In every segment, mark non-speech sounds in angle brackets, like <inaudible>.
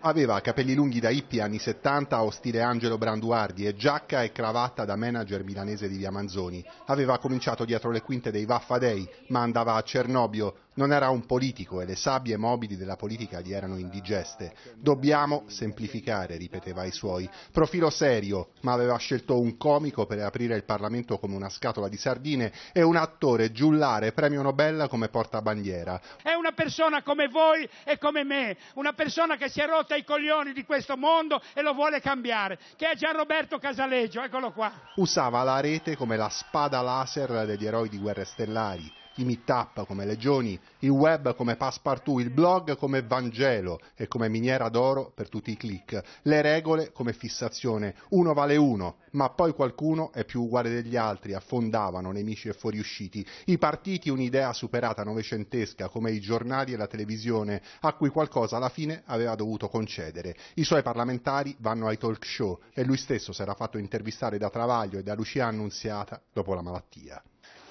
Aveva capelli lunghi da hippie anni 70 o stile Angelo Branduardi e giacca e cravatta da manager milanese di Via Manzoni. Aveva cominciato dietro le quinte dei Vaffa Day, ma andava a Cernobio. Non era un politico e le sabbie mobili della politica gli erano indigeste. Dobbiamo semplificare, ripeteva ai suoi. Profilo serio, ma aveva scelto un comico per aprire il Parlamento come una scatola di sardine e un attore giullare premio Nobel come portabandiera. È una persona come voi e come me, una persona che si è rotta i coglioni di questo mondo e lo vuole cambiare, che è Gianroberto Casaleggio, eccolo qua. Usava la rete come la spada laser degli eroi di guerre stellari i meetup come legioni, il web come passepartout, il blog come Vangelo e come miniera d'oro per tutti i click, le regole come fissazione, uno vale uno, ma poi qualcuno è più uguale degli altri, affondavano nemici e fuoriusciti, i partiti un'idea superata novecentesca come i giornali e la televisione, a cui qualcosa alla fine aveva dovuto concedere. I suoi parlamentari vanno ai talk show e lui stesso si era fatto intervistare da Travaglio e da Lucia Annunziata dopo la malattia.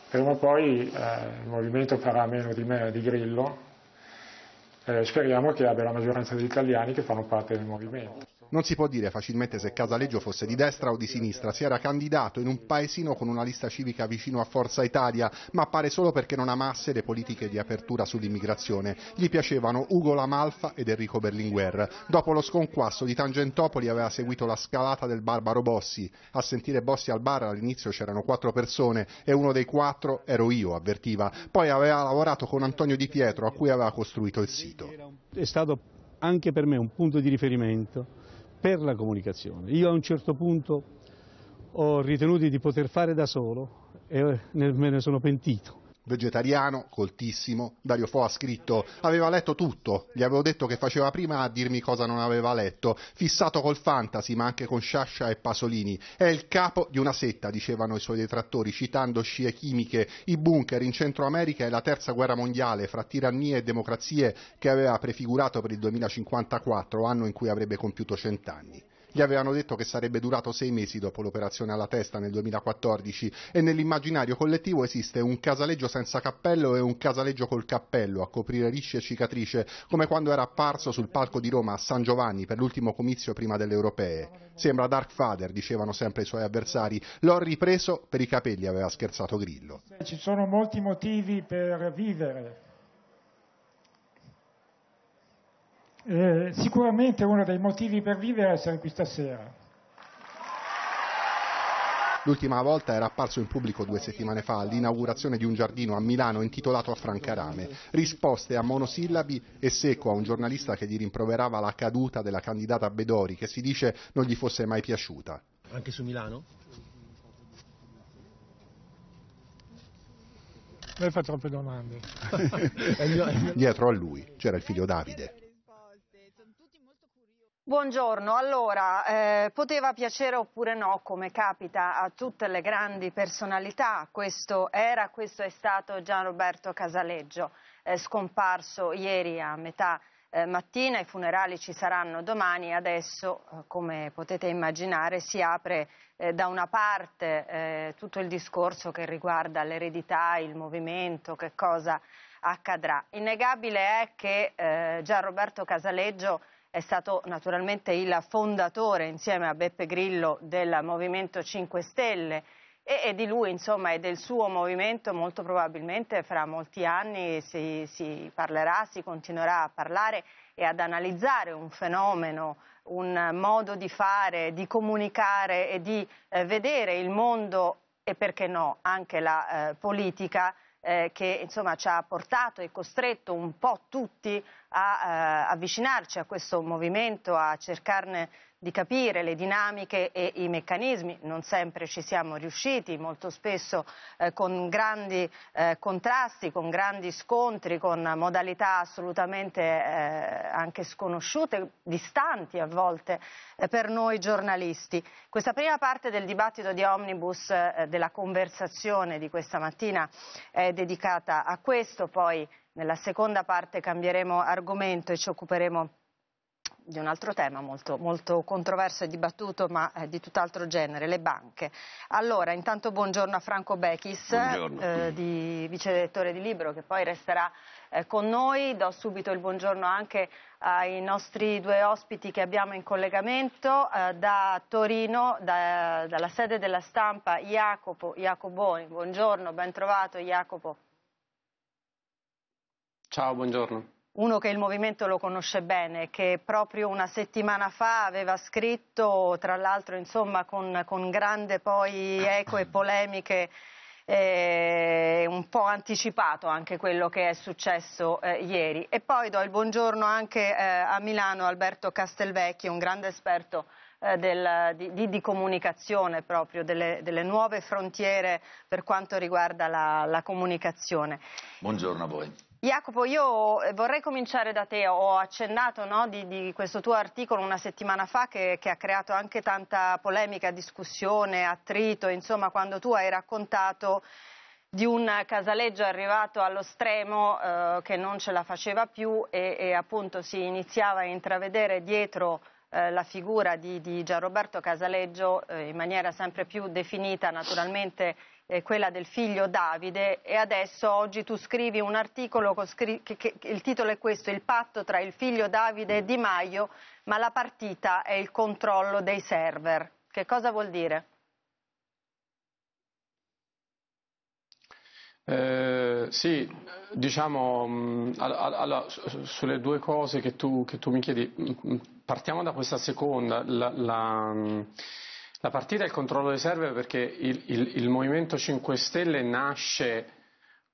Prima o poi eh, il movimento farà meno di me di Grillo, eh, speriamo che abbia la maggioranza degli italiani che fanno parte del movimento. Non si può dire facilmente se Casaleggio fosse di destra o di sinistra, si era candidato in un paesino con una lista civica vicino a Forza Italia, ma appare solo perché non amasse le politiche di apertura sull'immigrazione. Gli piacevano Ugo Lamalfa ed Enrico Berlinguer. Dopo lo sconquasso di Tangentopoli aveva seguito la scalata del barbaro Bossi. A sentire Bossi al bar all'inizio c'erano quattro persone e uno dei quattro ero io, avvertiva. Poi aveva lavorato con Antonio Di Pietro a cui aveva costruito il sito. È stato anche per me un punto di riferimento per la comunicazione. Io a un certo punto ho ritenuto di poter fare da solo e me ne sono pentito vegetariano, coltissimo. Dario Fo ha scritto, aveva letto tutto, gli avevo detto che faceva prima a dirmi cosa non aveva letto, fissato col fantasy ma anche con Sciascia e Pasolini. È il capo di una setta, dicevano i suoi detrattori, citando scie chimiche, i bunker in Centro America e la terza guerra mondiale fra tirannie e democrazie che aveva prefigurato per il 2054, anno in cui avrebbe compiuto cent'anni. Gli avevano detto che sarebbe durato sei mesi dopo l'operazione alla testa nel 2014 e nell'immaginario collettivo esiste un casaleggio senza cappello e un casaleggio col cappello a coprire risce e cicatrice, come quando era apparso sul palco di Roma a San Giovanni per l'ultimo comizio prima delle europee. Sembra Dark Father, dicevano sempre i suoi avversari. L'ho ripreso per i capelli, aveva scherzato Grillo. Ci sono molti motivi per vivere, Eh, sicuramente uno dei motivi per vivere è essere qui stasera. L'ultima volta era apparso in pubblico due settimane fa all'inaugurazione di un giardino a Milano intitolato a Francarame. Risposte a monosillabi e secco a un giornalista che gli rimproverava la caduta della candidata Bedori, che si dice non gli fosse mai piaciuta. Anche su Milano? Lei fa troppe domande. <laughs> Dietro a lui c'era il figlio Davide. Buongiorno, allora eh, poteva piacere oppure no come capita a tutte le grandi personalità, questo era, questo è stato Gian Roberto Casaleggio, eh, scomparso ieri a metà eh, mattina, i funerali ci saranno domani, adesso eh, come potete immaginare si apre eh, da una parte eh, tutto il discorso che riguarda l'eredità, il movimento, che cosa accadrà. Innegabile è che Gian Roberto Casaleggio è stato naturalmente il fondatore insieme a Beppe Grillo del Movimento 5 Stelle e, di lui insomma, e del suo movimento molto probabilmente fra molti anni si, si parlerà, si continuerà a parlare e ad analizzare un fenomeno, un modo di fare, di comunicare e di eh, vedere il mondo e perché no anche la eh, politica eh, che insomma, ci ha portato e costretto un po' tutti a eh, avvicinarci a questo movimento, a cercarne di capire le dinamiche e i meccanismi, non sempre ci siamo riusciti, molto spesso eh, con grandi eh, contrasti, con grandi scontri, con modalità assolutamente eh, anche sconosciute, distanti a volte eh, per noi giornalisti. Questa prima parte del dibattito di Omnibus, eh, della conversazione di questa mattina, è dedicata a questo, poi nella seconda parte cambieremo argomento e ci occuperemo di un altro tema molto, molto controverso e dibattuto, ma eh, di tutt'altro genere, le banche. Allora, intanto buongiorno a Franco Bechis, eh, di, vice direttore di Libro, che poi resterà eh, con noi. Do subito il buongiorno anche ai nostri due ospiti che abbiamo in collegamento eh, da Torino, da, dalla sede della stampa Jacopo Jacoboni. Buongiorno, ben trovato Jacopo. Ciao, buongiorno uno che il movimento lo conosce bene, che proprio una settimana fa aveva scritto, tra l'altro insomma con, con grande poi eco e polemiche, eh, un po' anticipato anche quello che è successo eh, ieri. E poi do il buongiorno anche eh, a Milano Alberto Castelvecchio, un grande esperto eh, del, di, di, di, comunicazione proprio, delle, delle, nuove frontiere per quanto riguarda la, la comunicazione. Buongiorno a voi. Jacopo, io eh, vorrei cominciare da te, ho accennato no, di, di, questo tuo articolo una settimana fa che, che, ha creato anche tanta polemica, discussione, attrito, insomma quando tu hai raccontato di un casaleggio arrivato allo stremo eh, che non ce la faceva più e, e, appunto si iniziava a intravedere dietro eh, la figura di, di Gianroberto Casaleggio eh, in maniera sempre più definita naturalmente eh, quella del figlio Davide e adesso oggi tu scrivi un articolo che, che, che, il titolo è questo, il patto tra il figlio Davide e Di Maio, ma la partita è il controllo dei server. Che cosa vuol dire? Eh, sì, diciamo, mm, allora, sulle due cose che tu, che tu, mi chiedi, mm, mm, partiamo da questa seconda. La, la, la partita è il controllo dei server perché il, il, il Movimento 5 Stelle nasce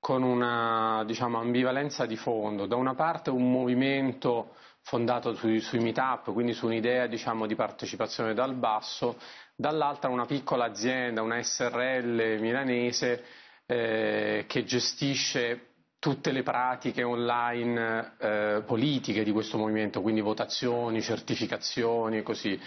con una diciamo, ambivalenza di fondo. Da una parte un movimento fondato sui, sui meetup, quindi su un'idea diciamo, di partecipazione dal basso, dall'altra una piccola azienda, una SRL milanese eh, che gestisce tutte le pratiche online eh, politiche di questo movimento, quindi votazioni, certificazioni e così.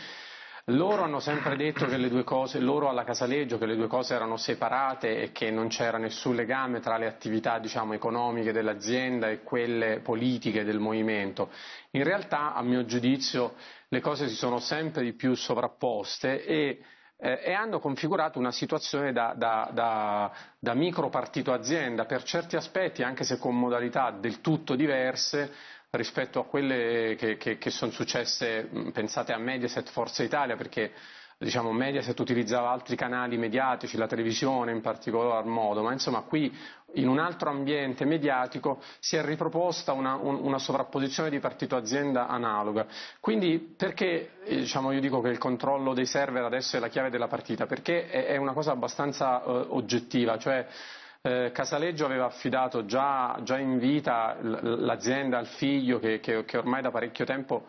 Loro hanno sempre detto che le due cose, loro alla Casaleggio, che le due cose erano separate e che non c'era nessun legame tra le attività diciamo, economiche dell'azienda e quelle politiche del movimento. In realtà, a mio giudizio, le cose si sono sempre di più sovrapposte e eh, e hanno configurato una situazione da, da, da, da micro partito azienda per certi aspetti, anche se con modalità del tutto diverse, rispetto a quelle che, che, che sono successe, pensate a Mediaset Forza Italia, perché diciamo, Mediaset utilizzava altri canali mediatici, la televisione in particolar modo, ma insomma qui in un altro ambiente mediatico si è riproposta una, un, una sovrapposizione di partito-azienda analoga. Quindi perché eh, diciamo, io dico che il controllo dei server adesso è la chiave della partita? Perché è, è una cosa abbastanza eh, oggettiva, cioè eh, Casaleggio aveva affidato già, già in vita l'azienda al figlio che, che, che, ormai da parecchio tempo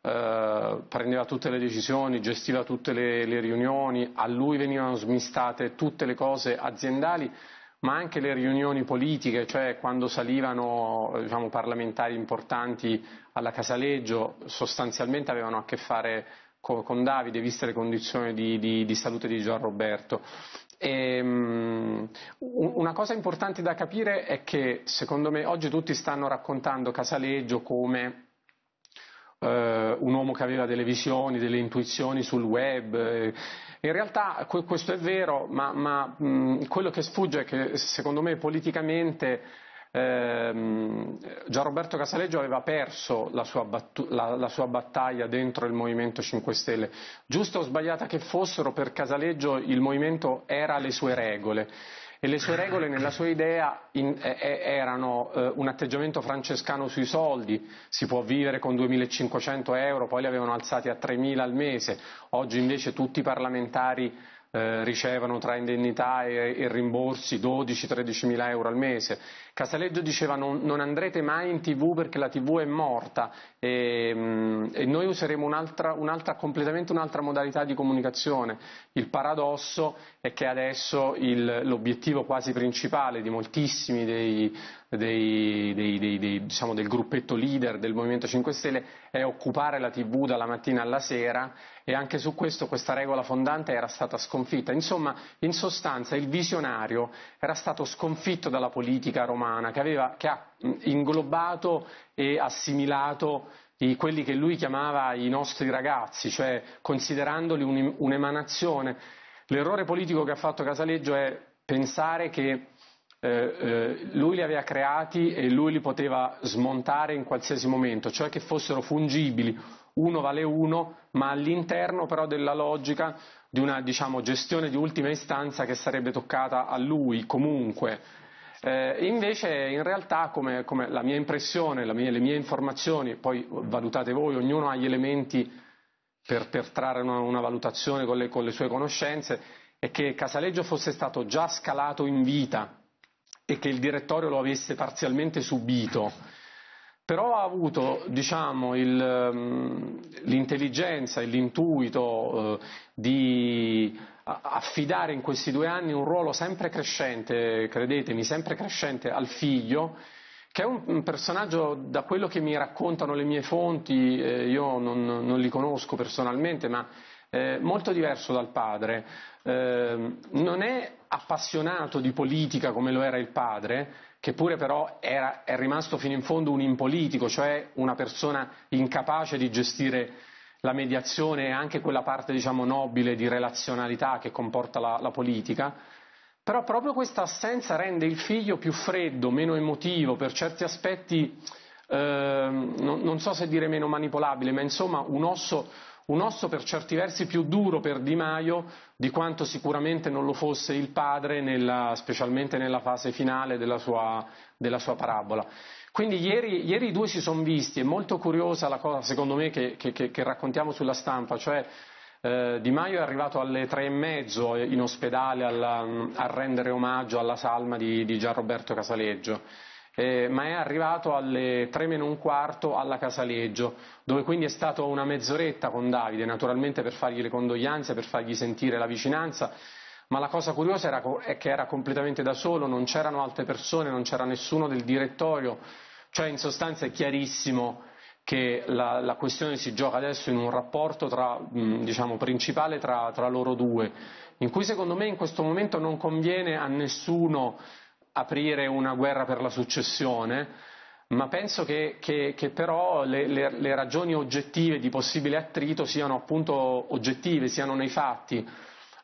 eh, prendeva tutte le decisioni, gestiva tutte le, le riunioni, a lui venivano smistate tutte le cose aziendali ma anche le riunioni politiche, cioè quando salivano diciamo, parlamentari importanti alla Casaleggio, sostanzialmente avevano a che fare con, Davide, viste le condizioni di, di, di salute di Gian Roberto. E, um, una cosa importante da capire è che secondo me oggi tutti stanno raccontando Casaleggio come uh, un uomo che aveva delle visioni, delle intuizioni sul web. In realtà questo è vero, ma, ma mh, quello che sfugge è che secondo me politicamente ehm, Gianroberto Casaleggio aveva perso la sua, la, la sua, battaglia dentro il Movimento 5 Stelle. Giusta o sbagliata che fossero, per Casaleggio il Movimento era alle sue regole. E le sue regole nella sua idea in, eh erano eh, un atteggiamento francescano sui soldi, si può vivere con 2.500 euro, poi li avevano alzati a 3.000 al mese, oggi invece tutti i parlamentari eh, ricevono tra indennità e, e rimborsi 12-13 mila euro al mese. Casaleggio diceva non, non, andrete mai in tv perché la tv è morta e, mm, e noi useremo un'altra, un'altra, completamente un'altra modalità di comunicazione. Il paradosso è che adesso il, l'obiettivo quasi principale di moltissimi dei, dei, dei, dei, diciamo, del gruppetto leader del Movimento 5 Stelle è occupare la tv dalla mattina alla sera e anche su questo questa regola fondante era stata sconfitta. Insomma, in sostanza il visionario era stato sconfitto dalla politica romana che, aveva, che ha inglobato e assimilato i, quelli che lui chiamava i nostri ragazzi, cioè considerandoli un'emanazione. L'errore politico che ha fatto Casaleggio è pensare che eh, eh, lui li aveva creati e lui li poteva smontare in qualsiasi momento, cioè che fossero fungibili, uno vale uno, ma all'interno però della logica di una diciamo, gestione di ultima istanza che sarebbe toccata a lui comunque. Eh, invece in realtà come, come la mia impressione, la mia, le mie informazioni, poi valutate voi, ognuno ha gli elementi per, per trarre una, una valutazione con le, con le sue conoscenze, è che Casaleggio fosse stato già scalato in vita e che il direttorio lo avesse parzialmente subito però ha avuto diciamo, ehm, l'intelligenza e l'intuito eh, di affidare in questi due anni un ruolo sempre crescente, credetemi, sempre crescente al figlio, che è un, personaggio, da quello che mi raccontano le mie fonti, eh, io non, non, li conosco personalmente, ma eh, molto diverso dal padre. Eh, non è appassionato di politica come lo era il padre, che pure però era, è rimasto fino in fondo un impolitico, cioè una persona incapace di gestire la mediazione e anche quella parte diciamo, nobile di relazionalità che comporta la, la politica, però proprio questa assenza rende il figlio più freddo, meno emotivo, per certi aspetti eh, non, non, so se dire meno manipolabile, ma insomma un osso, un osso per certi versi più duro per Di Maio di quanto sicuramente non lo fosse il padre, nella, specialmente nella fase finale della sua, della sua parabola. Quindi ieri, ieri, i due si sono visti, è molto curiosa la cosa secondo me che, che, che raccontiamo sulla stampa, cioè eh, Di Maio è arrivato alle tre e mezzo in ospedale alla, a rendere omaggio alla salma di, di Gianroberto Casaleggio eh, ma è arrivato alle tre meno un quarto alla Casaleggio, dove quindi è stato una mezz'oretta con Davide, naturalmente per fargli le condoglianze, per fargli sentire la vicinanza, ma la cosa curiosa era, è che era completamente da solo, non c'erano altre persone, non c'era nessuno del direttorio, cioè in sostanza è chiarissimo che la, la questione si gioca adesso in un rapporto tra, diciamo, principale tra, tra loro due, in cui secondo me in questo momento non conviene a nessuno aprire una guerra per la successione, ma penso che, che, che però le, le, le, ragioni oggettive di possibile attrito siano appunto oggettive, siano nei fatti,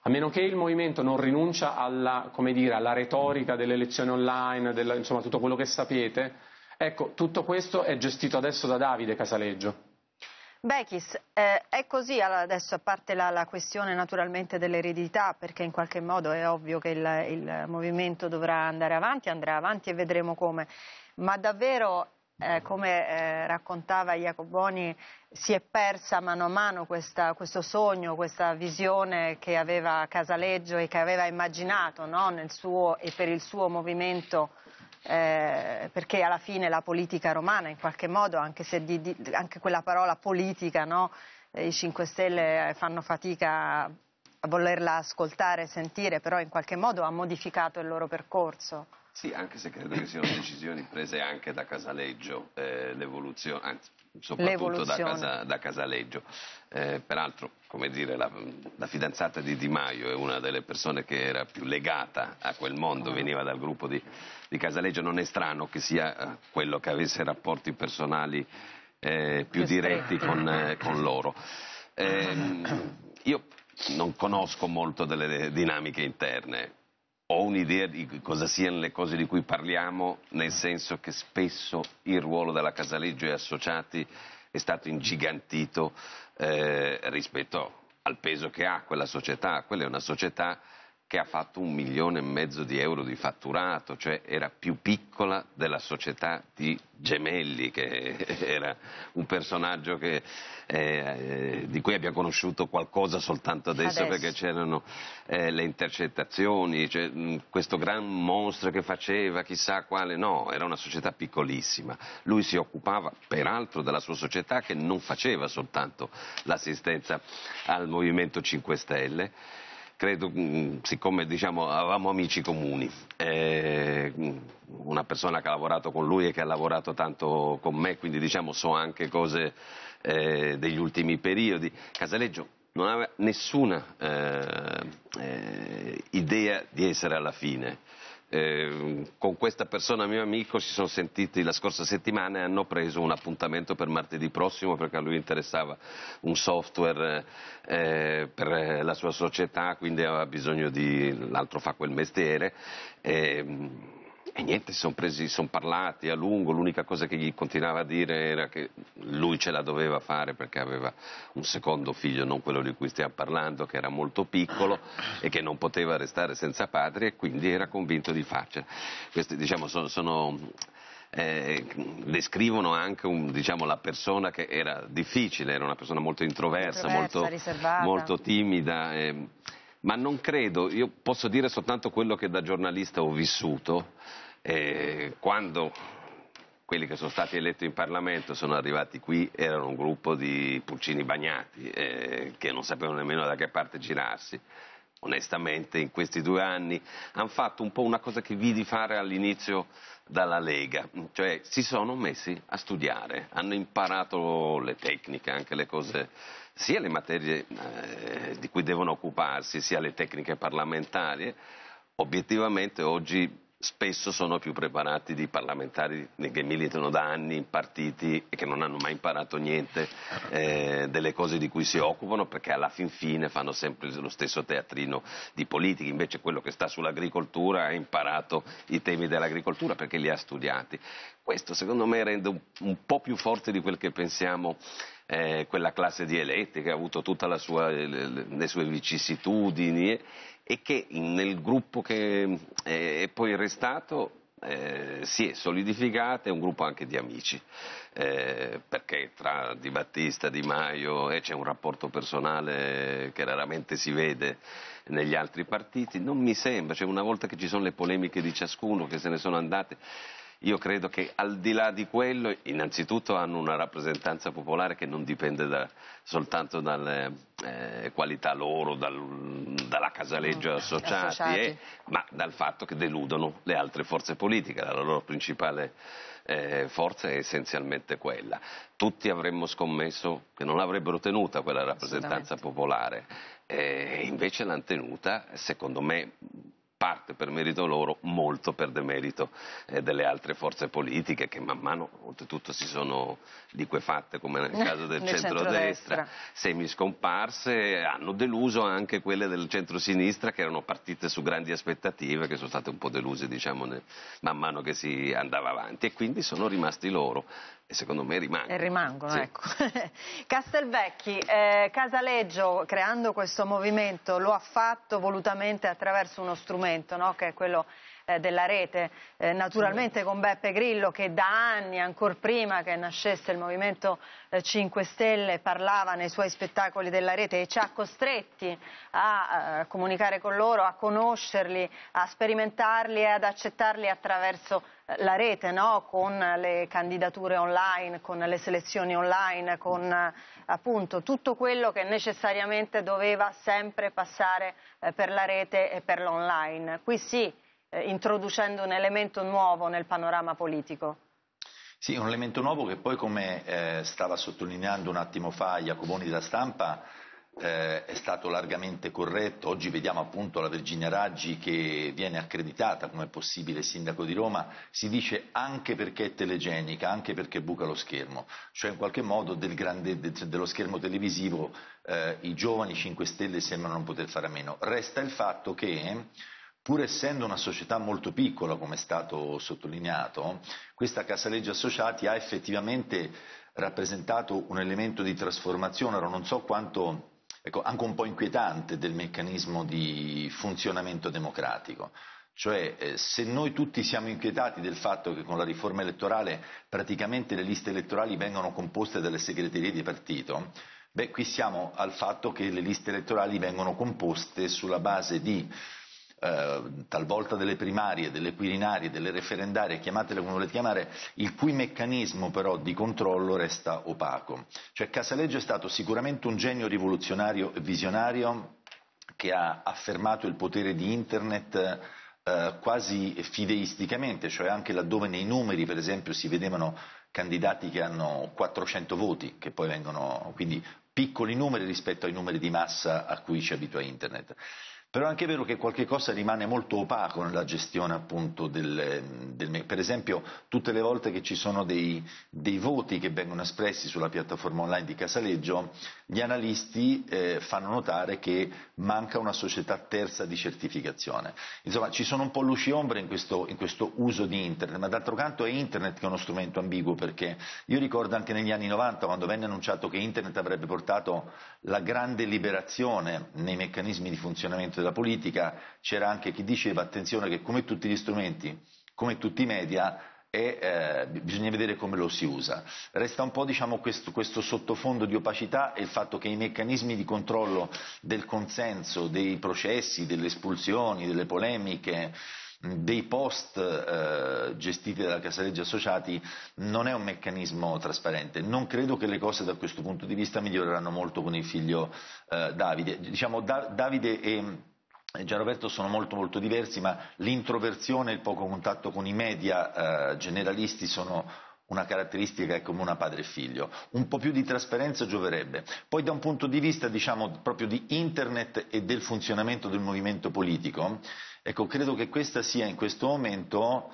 a meno che il movimento non rinuncia alla, dire, alla retorica delle elezioni online, della, insomma tutto quello che sapete, ecco, tutto questo è gestito adesso da Davide Casaleggio. Bechis, eh, è così adesso, a parte la, la, questione naturalmente dell'eredità, perché in qualche modo è ovvio che il, il, movimento dovrà andare avanti, andrà avanti e vedremo come, ma davvero, eh, come eh, raccontava Jacoboni, si è persa mano a mano questa, questo sogno, questa visione che aveva Casaleggio e che aveva immaginato no? suo, e per il suo movimento eh, perché alla fine la politica romana in qualche modo, anche se di, di, anche quella parola politica, no? i 5 Stelle fanno fatica a volerla ascoltare e sentire, però in qualche modo ha modificato il loro percorso. Sì, anche se credo che siano decisioni prese anche da Casaleggio, eh, l'evoluzione, anzi soprattutto da, casa, da, Casaleggio. Eh, peraltro, come dire, la, la, fidanzata di Di Maio è una delle persone che era più legata a quel mondo, veniva dal gruppo di, di Casaleggio, non è strano che sia eh, quello che avesse rapporti personali eh, più diretti con, eh, con loro. Ehm, io non conosco molto delle dinamiche interne, ho un'idea di cosa siano le cose di cui parliamo, nel senso che spesso il ruolo della Casaleggio e associati è stato ingigantito eh, rispetto al peso che ha quella società. Quella è una società che ha fatto un milione e mezzo di euro di fatturato, cioè era più piccola della società di Gemelli, che <laughs> era un personaggio che, eh, di cui abbiamo conosciuto qualcosa soltanto adesso, adesso. perché c'erano eh, le intercettazioni, cioè, mh, questo gran mostro che faceva chissà quale, no, era una società piccolissima. Lui si occupava peraltro della sua società che non faceva soltanto l'assistenza al Movimento 5 Stelle, credo, mm, siccome diciamo, avevamo amici comuni, eh, una persona che ha lavorato con lui e che ha lavorato tanto con me, quindi diciamo, so anche cose eh, degli ultimi periodi. Casaleggio non aveva nessuna eh, eh idea di essere alla fine. Eh, con questa persona mio amico si sono sentiti la scorsa settimana e hanno preso un appuntamento per martedì prossimo perché a lui interessava un software eh, per la sua società, quindi aveva bisogno di, l'altro fa quel mestiere. Eh, e niente, si sono presi, sono parlati a lungo, l'unica cosa che gli continuava a dire era che lui ce la doveva fare perché aveva un secondo figlio, non quello di cui stiamo parlando, che era molto piccolo e che non poteva restare senza padre e quindi era convinto di farcela. Questi diciamo sono, sono eh, descrivono anche un, diciamo, la persona che era difficile, era una persona molto introversa, introversa molto, molto, timida. Eh, ma non credo, io posso dire soltanto quello che da giornalista ho vissuto, eh, quando quelli che sono stati eletti in Parlamento sono arrivati qui erano un gruppo di pulcini bagnati eh, che non sapevano nemmeno da che parte girarsi. Onestamente in questi due anni hanno fatto un po' una cosa che vidi fare all'inizio dalla Lega, cioè si sono messi a studiare, hanno imparato le tecniche, anche le cose, sia le materie eh, di cui devono occuparsi, sia le tecniche parlamentari. Obiettivamente oggi spesso sono più preparati di parlamentari che militano da anni in partiti e che non hanno mai imparato niente eh, delle cose di cui si occupano perché alla fin fine fanno sempre lo stesso teatrino di politica, invece quello che sta sull'agricoltura ha imparato i temi dell'agricoltura perché li ha studiati. Questo secondo me rende un, un po' più forte di quel che pensiamo eh, quella classe di eletti che ha avuto tutte le, le, sue vicissitudini e che nel gruppo che è poi restato eh, si è solidificata, è un gruppo anche di amici, eh, perché tra Di Battista, Di Maio eh, c'è un rapporto personale che raramente si vede negli altri partiti, non mi sembra, cioè una volta che ci sono le polemiche di ciascuno che se ne sono andate, io credo che al di là di quello, innanzitutto hanno una rappresentanza popolare che non dipende da, soltanto dalle eh, qualità loro, dal, dalla Casaleggio mm, associati, associati. Eh, ma dal fatto che deludono le altre forze politiche, la loro principale eh, forza è essenzialmente quella. Tutti avremmo scommesso che non l'avrebbero tenuta quella rappresentanza popolare, e invece l'hanno tenuta, secondo me parte per merito loro, molto per demerito eh, delle altre forze politiche che man mano oltretutto si sono liquefatte come nel caso del centrodestra, semi scomparse, hanno deluso anche quelle del centro-sinistra che erano partite su grandi aspettative che sono state un po' deluse diciamo, man mano che si andava avanti e quindi sono rimasti loro e secondo me rimangono. E rimangono, sì. ecco. <laughs> Castelvecchi, eh, Casaleggio creando questo movimento lo ha fatto volutamente attraverso uno strumento, no? che è quello eh, della rete, eh, naturalmente con Beppe Grillo che da anni, ancora prima che nascesse il Movimento eh, 5 Stelle, parlava nei suoi spettacoli della rete e ci ha costretti a eh, comunicare con loro, a conoscerli, a sperimentarli e ad accettarli attraverso eh, la rete, no? con le candidature online, con le selezioni online, con eh, appunto tutto quello che necessariamente doveva sempre passare per la rete e per l'online. Qui sì, eh, introducendo un elemento nuovo nel panorama politico. Sì, un elemento nuovo che poi, come eh, stava sottolineando un attimo fa Jacoboni della stampa, eh, è stato largamente corretto. Oggi vediamo appunto la Virginia Raggi che viene accreditata come possibile sindaco di Roma, si dice anche perché è telegenica, anche perché buca lo schermo, cioè in qualche modo del grande, de, dello schermo televisivo eh, i giovani 5 Stelle sembrano non poter fare a meno. Resta il fatto che Pur essendo una società molto piccola, come è stato sottolineato, questa Casaleggio Associati ha effettivamente rappresentato un elemento di trasformazione, ora non so quanto, ecco, anche un po' inquietante del meccanismo di funzionamento democratico. Cioè, eh, se noi tutti siamo inquietati del fatto che con la riforma elettorale praticamente le liste elettorali vengono composte dalle segreterie di partito, beh, qui siamo al fatto che le liste elettorali vengono composte sulla base di eh, talvolta delle primarie, delle quirinarie, delle referendarie, chiamatele come volete chiamare, il cui meccanismo però di controllo resta opaco. Cioè Casaleggio è stato sicuramente un genio rivoluzionario e visionario che ha affermato il potere di Internet eh, quasi fideisticamente, cioè anche laddove nei numeri per esempio si vedevano candidati che hanno 400 voti, che poi vengono quindi piccoli numeri rispetto ai numeri di massa a cui ci abitua Internet. Però è anche vero che qualche cosa rimane molto opaco nella gestione appunto del, del per esempio tutte le volte che ci sono dei, dei, voti che vengono espressi sulla piattaforma online di Casaleggio, gli analisti eh, fanno notare che manca una società terza di certificazione. Insomma, ci sono un po' luci ombre in questo, in questo uso di internet, ma d'altro canto è internet che è uno strumento ambiguo perché io ricordo anche negli anni 90 quando venne annunciato che internet avrebbe portato la grande liberazione nei meccanismi di funzionamento della politica, c'era anche chi diceva attenzione che come tutti gli strumenti, come tutti i media, e eh, bisogna vedere come lo si usa. Resta un po' diciamo, questo, questo, sottofondo di opacità e il fatto che i meccanismi di controllo del consenso, dei processi, delle espulsioni, delle polemiche, dei post eh, gestiti dalla Casaleggi Associati non è un meccanismo trasparente. Non credo che le cose da questo punto di vista miglioreranno molto con il figlio eh, Davide. Diciamo, da, Davide e Gianroberto sono molto molto diversi, ma l'introversione e il poco contatto con i media eh, generalisti sono una caratteristica che è comune a padre e figlio. Un po' più di trasparenza gioverebbe. Poi da un punto di vista diciamo, proprio di internet e del funzionamento del movimento politico, ecco, credo che questa sia in questo momento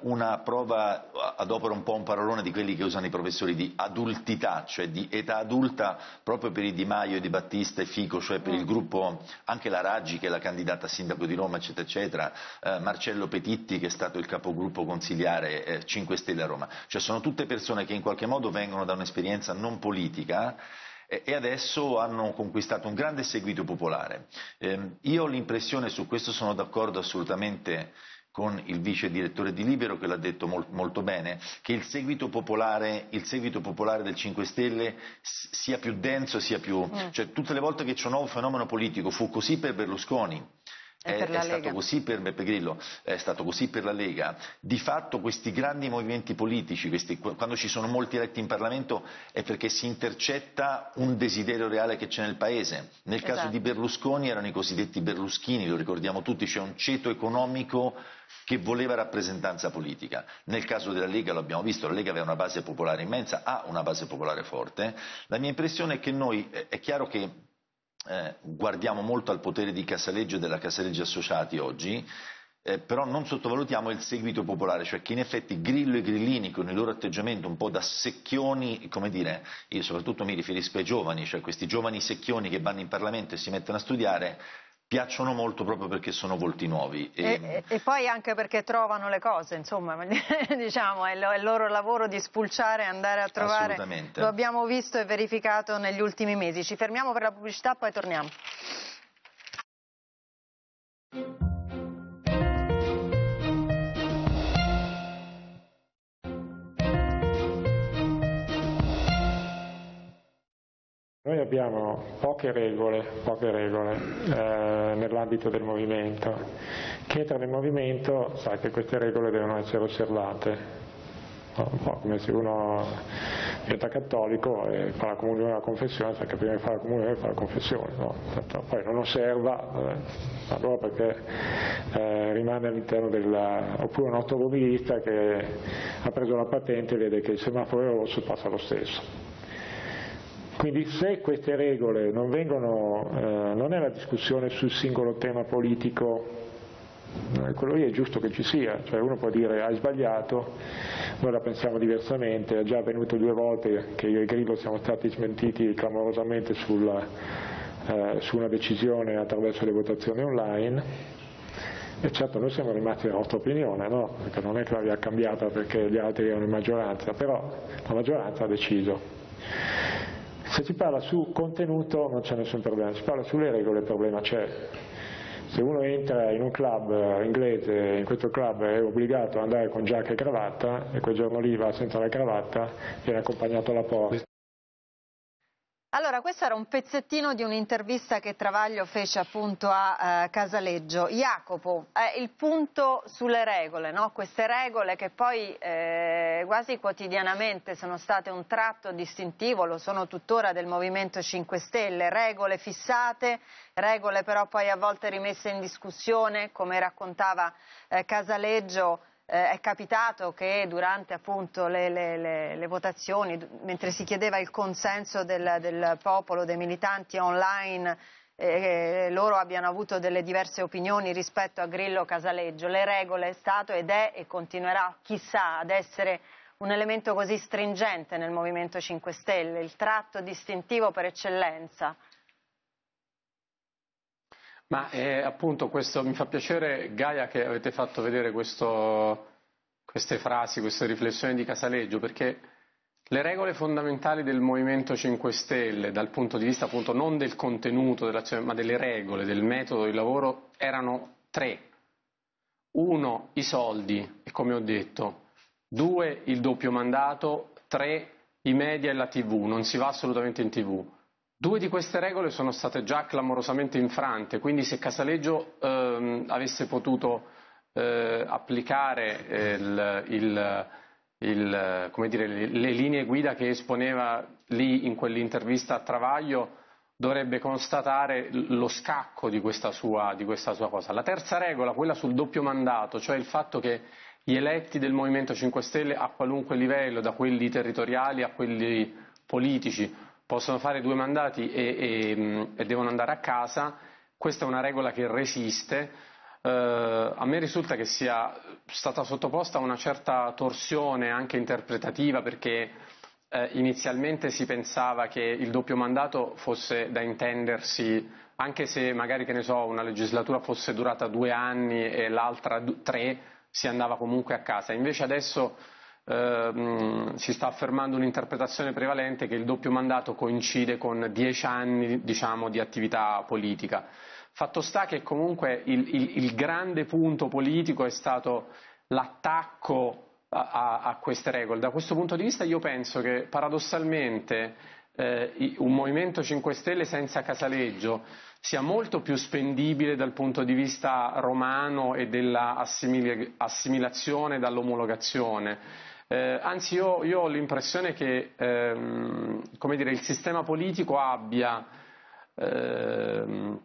una prova, adopera un po' un parolone di quelli che usano i professori di adultità, cioè di età adulta proprio per i Di Maio, e Di Battista e Fico, cioè per il mm. gruppo, anche la Raggi che è la candidata a sindaco di Roma, eccetera, eccetera, eh, Marcello Petitti che è stato il capogruppo consigliare eh, 5 Stelle a Roma. Cioè sono tutte persone che in qualche modo vengono da un'esperienza non politica e adesso hanno conquistato un grande seguito popolare. Eh, io ho l'impressione, su questo sono d'accordo assolutamente con il vice direttore di Libero che l'ha detto molto bene, che il seguito popolare, il seguito popolare del 5 Stelle sia più denso, sia più... Mm. cioè tutte le volte che c'è un nuovo fenomeno politico fu così per Berlusconi, è, è stato così per Beppe Grillo, è stato così per la Lega. Di fatto questi grandi movimenti politici, questi, quando ci sono molti eletti in Parlamento, è perché si intercetta un desiderio reale che c'è nel Paese. Nel esatto. caso di Berlusconi erano i cosiddetti berluschini, lo ricordiamo tutti, c'è un ceto economico che voleva rappresentanza politica. Nel caso della Lega lo abbiamo visto, la Lega aveva una base popolare immensa, ha una base popolare forte. La mia impressione è che noi, è chiaro che eh, guardiamo molto al potere di Casaleggio e della Casaleggio Associati oggi, eh, però non sottovalutiamo il seguito popolare, cioè che in effetti Grillo e Grillini con il loro atteggiamento un po' da secchioni, come dire, io soprattutto mi riferisco ai giovani, cioè questi giovani secchioni che vanno in Parlamento e si mettono a studiare, piacciono molto proprio perché sono volti nuovi. E, e, e poi anche perché trovano le cose, insomma, <laughs> diciamo, è, il loro lavoro di spulciare e andare a trovare. Lo abbiamo visto e verificato negli ultimi mesi. Ci fermiamo per la pubblicità, poi torniamo. Abbiamo poche regole, poche regole eh, nell'ambito del movimento. Chi entra nel movimento sa che queste regole devono essere osservate, un po' come se uno diventa cattolico e fa la comunione la confessione, sa che prima di fare la comunione fa la confessione, no? poi non osserva, eh, allora perché eh, rimane all'interno della... oppure un automobilista che ha preso la patente e vede che il semaforo è rosso passa lo stesso. Quindi se queste regole non vengono, eh, non è la discussione sul singolo tema politico, quello lì è giusto che ci sia, cioè uno può dire hai sbagliato, noi la pensiamo diversamente, è già avvenuto due volte che io e Grillo siamo stati smentiti clamorosamente sulla, eh, su una decisione attraverso le votazioni online, e certo noi siamo rimasti nella nostra opinione, no? perché non è che l'aveva cambiata perché gli altri erano in maggioranza, però la maggioranza ha deciso. Se si parla su contenuto non c'è nessun problema, si parla sulle regole il problema c'è. Se uno entra in un club eh, inglese, in questo club è obbligato ad andare con giacca e cravatta e quel giorno lì va senza la cravatta, viene accompagnato alla porta. Allora, questo era un pezzettino di un'intervista che Travaglio fece appunto a eh, Casaleggio. Jacopo, è il punto sulle regole, no? queste regole che poi eh, quasi quotidianamente sono state un tratto distintivo, lo sono tuttora del Movimento 5 Stelle, regole fissate, regole però poi a volte rimesse in discussione, come raccontava eh, Casaleggio eh, è capitato che durante appunto, le, le, le, le, votazioni, mentre si chiedeva il consenso del, del popolo, dei militanti online, eh, loro abbiano avuto delle diverse opinioni rispetto a Grillo Casaleggio. Le regole è stato ed è e continuerà, chissà, ad essere un elemento così stringente nel Movimento 5 Stelle, il tratto distintivo per eccellenza. Ma eh, appunto questo, mi fa piacere Gaia che avete fatto vedere questo, queste frasi, queste riflessioni di Casaleggio, perché le regole fondamentali del Movimento 5 Stelle, dal punto di vista appunto non del contenuto dell'azione, ma delle regole, del metodo di lavoro, erano tre. Uno, i soldi, e come ho detto. Due, il doppio mandato. Tre, i media e la TV. Non si va assolutamente in TV. Due di queste regole sono state già clamorosamente infrante, quindi se Casaleggio ehm, avesse potuto eh, applicare eh, il, il il, dire, le, le, linee guida che esponeva lì in quell'intervista a Travaglio dovrebbe constatare lo scacco di questa, sua, di questa sua cosa. La terza regola, quella sul doppio mandato, cioè il fatto che gli eletti del Movimento 5 Stelle a qualunque livello, da quelli territoriali a quelli politici, possono fare due mandati e, e, e devono andare a casa, questa è una regola che resiste eh, a me risulta che sia stata sottoposta a una certa torsione anche interpretativa perché eh, inizialmente si pensava che il doppio mandato fosse da intendersi anche se magari che ne so, una legislatura fosse durata due anni e l'altra tre, si andava comunque a casa. Invece adesso eh, si sta affermando un'interpretazione prevalente che il doppio mandato coincide con dieci anni diciamo, di attività politica. Fatto sta che comunque il, il, il grande punto politico è stato l'attacco a, a, a, queste regole. Da questo punto di vista io penso che paradossalmente eh, un Movimento 5 Stelle senza Casaleggio sia molto più spendibile dal punto di vista romano e dell'assimilazione dall'omologazione. Eh, anzi io, io, ho l'impressione che ehm, dire, il sistema politico abbia ehm,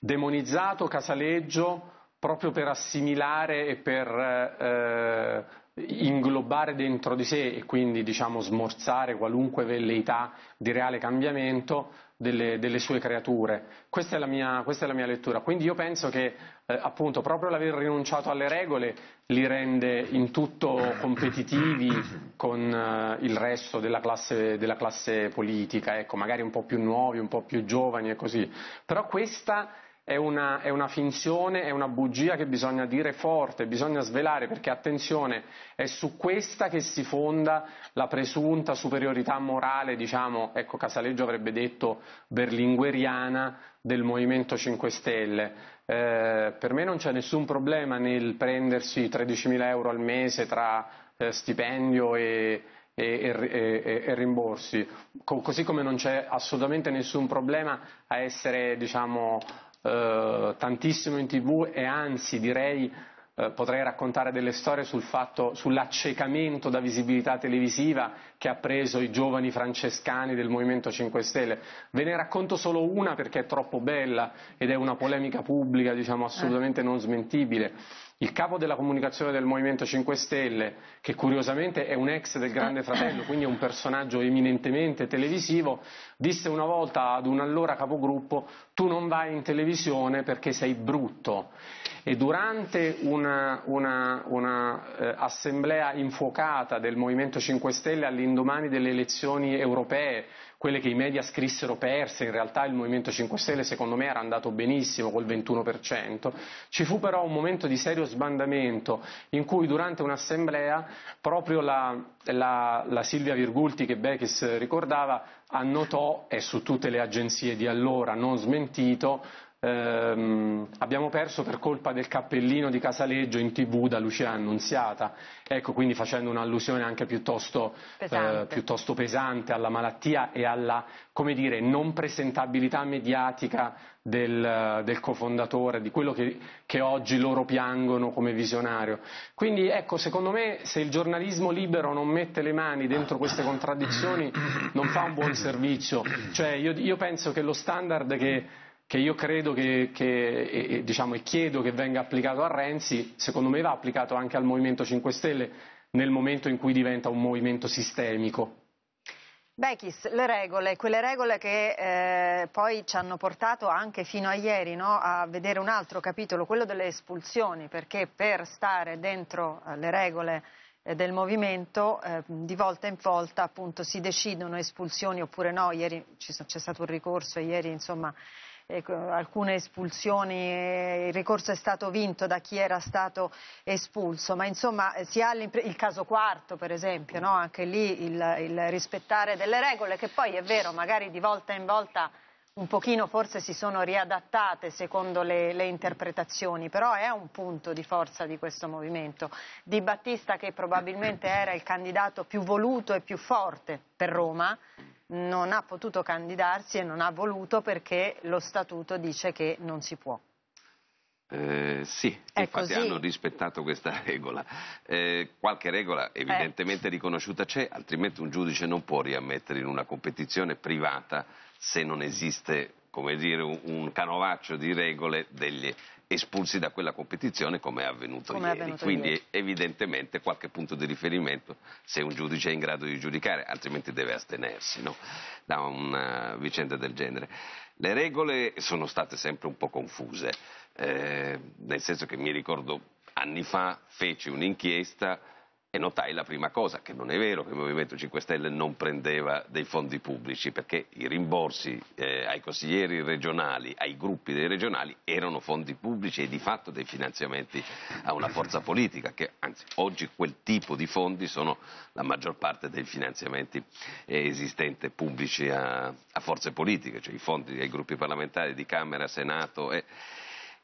demonizzato Casaleggio proprio per assimilare e per eh, inglobare dentro di sé e quindi diciamo, smorzare qualunque velleità di reale cambiamento delle, delle sue creature. Questa è, mia, questa è, la mia, lettura. Quindi io penso che eh, appunto proprio l'aver rinunciato alle regole li rende in tutto competitivi con eh, il resto della classe, della classe politica, ecco, magari un po' più nuovi, un po' più giovani e così. Però questa è una, è una, finzione, è una bugia che bisogna dire forte, bisogna svelare perché attenzione, è su questa che si fonda la presunta superiorità morale, diciamo, ecco Casaleggio avrebbe detto berlingueriana del Movimento 5 Stelle. Eh, per me non c'è nessun problema nel prendersi 13.000 euro al mese tra eh, stipendio e, e, e, e, rimborsi, Co- così come non c'è assolutamente nessun problema a essere diciamo, eh, tantissimo in tv e anzi direi eh, potrei raccontare delle storie sul fatto, sull'accecamento da visibilità televisiva che ha preso i giovani francescani del Movimento 5 Stelle. Ve ne racconto solo una perché è troppo bella ed è una polemica pubblica diciamo, assolutamente non smentibile. Il capo della comunicazione del Movimento 5 Stelle, che curiosamente è un ex del Grande Fratello, <laughs> quindi è un personaggio eminentemente televisivo, disse una volta ad un allora capogruppo tu non vai in televisione perché sei brutto. E durante una, una, una eh, assemblea infuocata del Movimento 5 Stelle all'indomani delle elezioni europee, quelle che i media scrissero perse, in realtà il Movimento 5 Stelle secondo me era andato benissimo col 21%, ci fu però un momento di serio sbandamento in cui durante un'assemblea proprio la, la, la Silvia Virgulti che Bechis ricordava annotò, e su tutte le agenzie di allora non smentito, ehm, abbiamo perso per colpa del cappellino di Casaleggio in tv da Lucia Annunziata, ecco quindi facendo un'allusione anche piuttosto pesante. Eh, piuttosto pesante alla malattia e alla come dire, non presentabilità mediatica del, del cofondatore, di quello che, che, oggi loro piangono come visionario. Quindi ecco, secondo me se il giornalismo libero non mette le mani dentro queste contraddizioni non fa un buon servizio. Cioè, io, io penso che lo standard che che io credo che, che e, diciamo, e chiedo che venga applicato a Renzi, secondo me va applicato anche al Movimento 5 Stelle nel momento in cui diventa un movimento sistemico. Bechis, le regole, quelle regole che eh, poi ci hanno portato anche fino a ieri no, a vedere un altro capitolo, quello delle espulsioni, perché per stare dentro eh, le regole eh, del movimento eh, di volta in volta appunto si decidono espulsioni oppure no, ieri c'è stato un ricorso e ieri insomma alcune espulsioni, il ricorso è stato vinto da chi era stato espulso, ma insomma si ha il caso quarto per esempio, no? anche lì il, il rispettare delle regole che poi è vero, magari di volta in volta un pochino forse si sono riadattate secondo le, le, interpretazioni, però è un punto di forza di questo movimento. Di Battista che probabilmente era il candidato più voluto e più forte per Roma, non ha potuto candidarsi e non ha voluto perché lo statuto dice che non si può. Eh, sì, È infatti così. hanno rispettato questa <laughs> regola. Eh, qualche regola evidentemente eh. riconosciuta c'è, altrimenti un giudice non può riammettere in una competizione privata se non esiste come dire, un canovaccio di regole degli espulsi da quella competizione come è avvenuto come ieri. È avvenuto Quindi ieri. evidentemente qualche punto di riferimento se un giudice è in grado di giudicare, altrimenti deve astenersi no? da una vicenda del genere. Le regole sono state sempre un po' confuse, eh, nel senso che mi ricordo anni fa feci un'inchiesta e notai la prima cosa, che non è vero che il Movimento 5 Stelle non prendeva dei fondi pubblici, perché i rimborsi eh, ai consiglieri regionali, ai gruppi dei regionali, erano fondi pubblici e di fatto dei finanziamenti a una forza politica, che anzi oggi quel tipo di fondi sono la maggior parte dei finanziamenti esistenti pubblici a, a forze politiche, cioè i fondi ai gruppi parlamentari di Camera, Senato. E...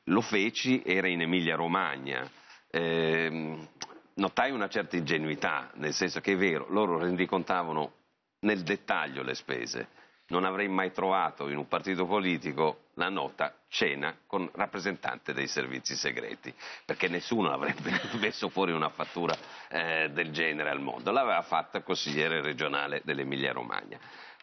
Lo feci, era in Emilia Romagna. Eh, notai una certa ingenuità, nel senso che è vero, loro rendicontavano nel dettaglio le spese. Non avrei mai trovato in un partito politico la nota cena con rappresentante dei servizi segreti, perché nessuno avrebbe <laughs> messo fuori una fattura eh, del genere al mondo. L'aveva fatta il consigliere regionale dell'Emilia Romagna.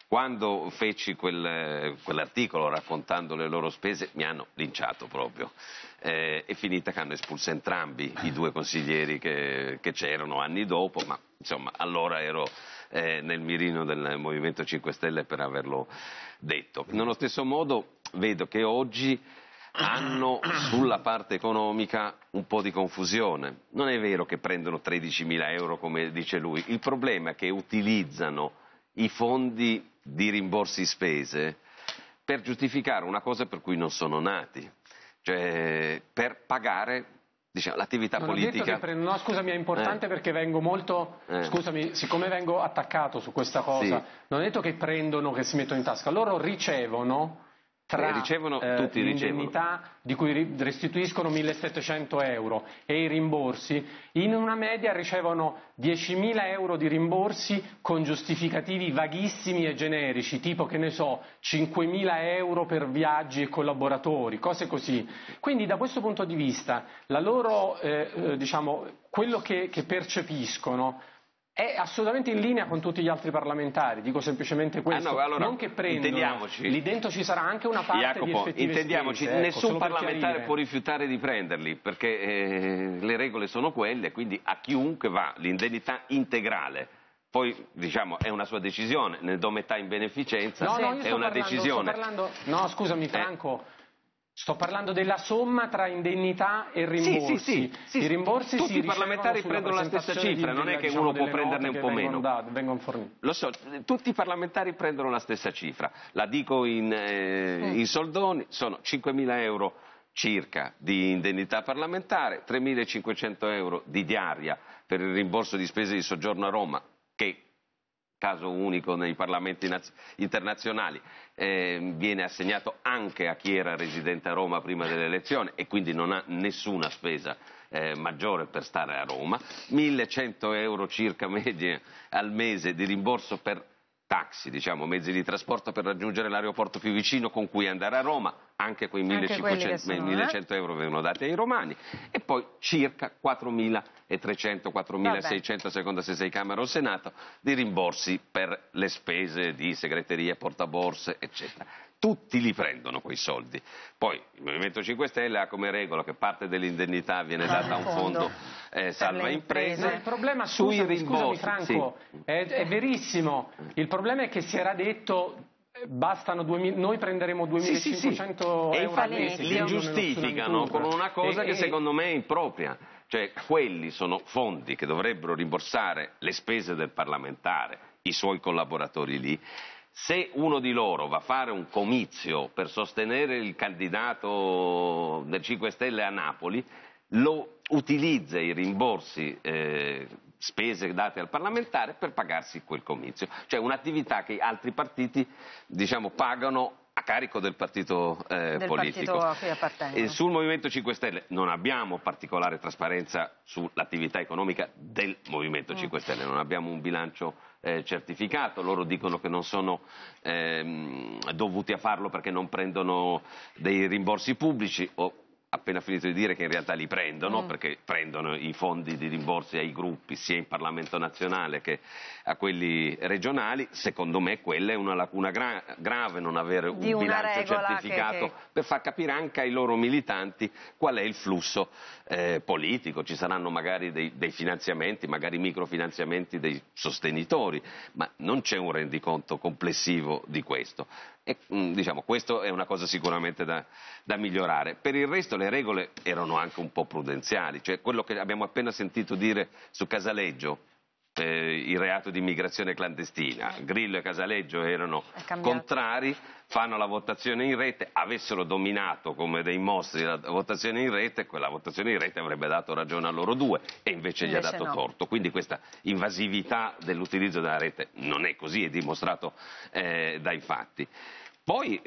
Quando feci quel, quell'articolo raccontando le loro spese mi hanno linciato proprio. Eh, è finita che hanno espulso entrambi i due consiglieri che, che c'erano anni dopo, ma insomma allora ero eh, nel mirino del Movimento 5 Stelle per averlo detto. Nello stesso modo vedo che oggi hanno sulla parte economica un po' di confusione. Non è vero che prendono 13.000 euro come dice lui, il problema è che utilizzano i fondi di rimborsi spese per giustificare una cosa per cui non sono nati, cioè per pagare diciamo, l'attività non politica. Prendo... No, scusami, è importante eh. perché vengo molto. Eh. Scusami, siccome vengo attaccato su questa cosa, sì. non è detto che prendono, che si mettono in tasca, loro ricevono tra ricevono, eh, tutti l'indennità di cui restituiscono 1.700 euro e i rimborsi, in una media ricevono 10.000 euro di rimborsi con giustificativi vaghissimi e generici, tipo che ne so, 5.000 euro per viaggi e collaboratori, cose così. Quindi da questo punto di vista loro, eh, eh, diciamo, quello che, che percepiscono è assolutamente in linea con tutti gli altri parlamentari, dico semplicemente questo, ah no, allora, non che prendono, lì dentro ci sarà anche una parte Jacopo, di intendiamoci, spese, ecco, nessun parlamentare può rifiutare di prenderli, perché eh, le regole sono quelle, quindi a chiunque va l'indennità integrale. Poi diciamo è una sua decisione, ne do metà in beneficenza, no, no, è una parlando, decisione. Parlando, no, scusami eh. Franco, eh. Sto parlando della somma tra indennità e rimborsi. Sì, sì, sì, I rimborsi Tutti i parlamentari prendono la stessa cifra, non è che uno può prenderne un po' meno. Date, Lo so, tutti i parlamentari prendono la stessa cifra. La dico in, eh, mm. in soldoni, sono 5.000 euro circa di indennità parlamentare, 3.500 euro di diaria per il rimborso di spese di soggiorno a Roma, che caso unico nei parlamenti internazionali, eh, viene assegnato anche a chi era residente a Roma prima delle elezioni e quindi non ha nessuna spesa eh, maggiore per stare a Roma, 1100 euro circa medie al mese di rimborso per taxi, diciamo, mezzi di trasporto per raggiungere l'aeroporto più vicino con cui andare a Roma, anche quei 1500, 1100 eh? euro vengono dati ai romani, e poi circa 4.300, 4.600 a seconda se sei Camera o Senato, di rimborsi per le spese di segreteria, portaborse, eccetera. Tutti li prendono quei soldi. Poi il Movimento 5 Stelle ha come regola che parte dell'indennità viene ah, data a un fondo eh, salva imprese. Ma il problema, scusami, sui rimborsi, scusami Franco, sì. è, è verissimo. Il problema è che si era detto eh, bastano 2000, noi prenderemo 2.500 sì, sì, sì. euro e al mese. Li giustificano con una cosa e, che secondo me è impropria. Cioè, quelli sono fondi che dovrebbero rimborsare le spese del parlamentare, i suoi collaboratori lì, se uno di loro va a fare un comizio per sostenere il candidato del 5 Stelle a Napoli, lo utilizza i rimborsi eh, spese date al parlamentare per pagarsi quel comizio, cioè un'attività che altri partiti diciamo, pagano a carico del partito eh, del politico. Partito sul Movimento 5 Stelle non abbiamo particolare trasparenza sull'attività economica del Movimento 5 mm. Stelle, non abbiamo un bilancio eh, certificato, loro dicono che non sono ehm, dovuti a farlo perché non prendono dei rimborsi pubblici o appena finito di dire che in realtà li prendono, mm. perché prendono i fondi di rimborsi ai gruppi sia in Parlamento nazionale che a quelli regionali, secondo me quella è una lacuna gra grave non avere un bilancio certificato che, che... per far capire anche ai loro militanti qual è il flusso eh, politico, ci saranno magari dei, dei, finanziamenti, magari microfinanziamenti dei sostenitori, ma non c'è un rendiconto complessivo di questo. E, mm, diciamo, questo è una cosa sicuramente da, da, migliorare. Per il resto le regole erano anche un po' prudenziali, cioè quello che abbiamo appena sentito dire su Casaleggio, eh, il reato di immigrazione clandestina. Grillo e Casaleggio erano contrari, fanno la votazione in rete, avessero dominato come dei mostri la votazione in rete, quella votazione in rete avrebbe dato ragione a loro due e invece, invece gli ha dato no. torto. Quindi questa invasività dell'utilizzo della rete non è così, è dimostrato eh, dai fatti. Poi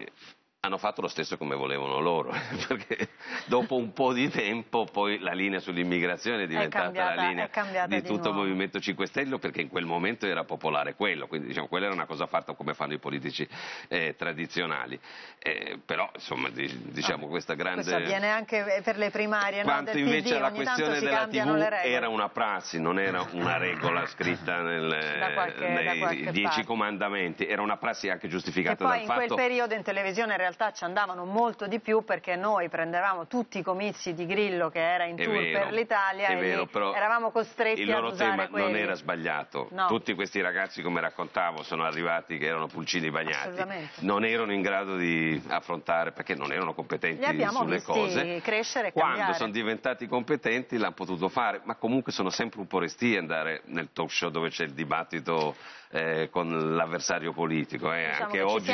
hanno fatto lo stesso come volevano loro, <laughs> perché dopo un po' di tempo poi la linea sull'immigrazione è diventata è cambiata, la linea di, di tutto il Movimento 5 Stelle, perché in quel momento era popolare quello, quindi diciamo, quella era una cosa fatta come fanno i politici eh, tradizionali. Eh, però insomma diciamo questa grande... Questo avviene anche per le primarie, Quanto no, invece PD, la questione della TV era una prassi, non era una regola scritta nel, <laughs> qualche, nei Dieci parte. Comandamenti, era una prassi anche giustificata dal fatto... poi in quel periodo in televisione realtà realtà ci andavano molto di più perché noi prendevamo tutti i comizi di Grillo che era in tour vero, per l'Italia e vero, eravamo costretti a usare Il loro tema non era sbagliato. No. Tutti questi ragazzi, come raccontavo, sono arrivati che erano pulcini bagnati. Non erano in grado di affrontare perché non erano competenti sulle cose. crescere e Quando cambiare. sono diventati competenti l'hanno potuto fare, ma comunque sono sempre un po' resti andare nel talk show dove c'è il dibattito eh, con l'avversario politico. Eh. Diciamo Anche oggi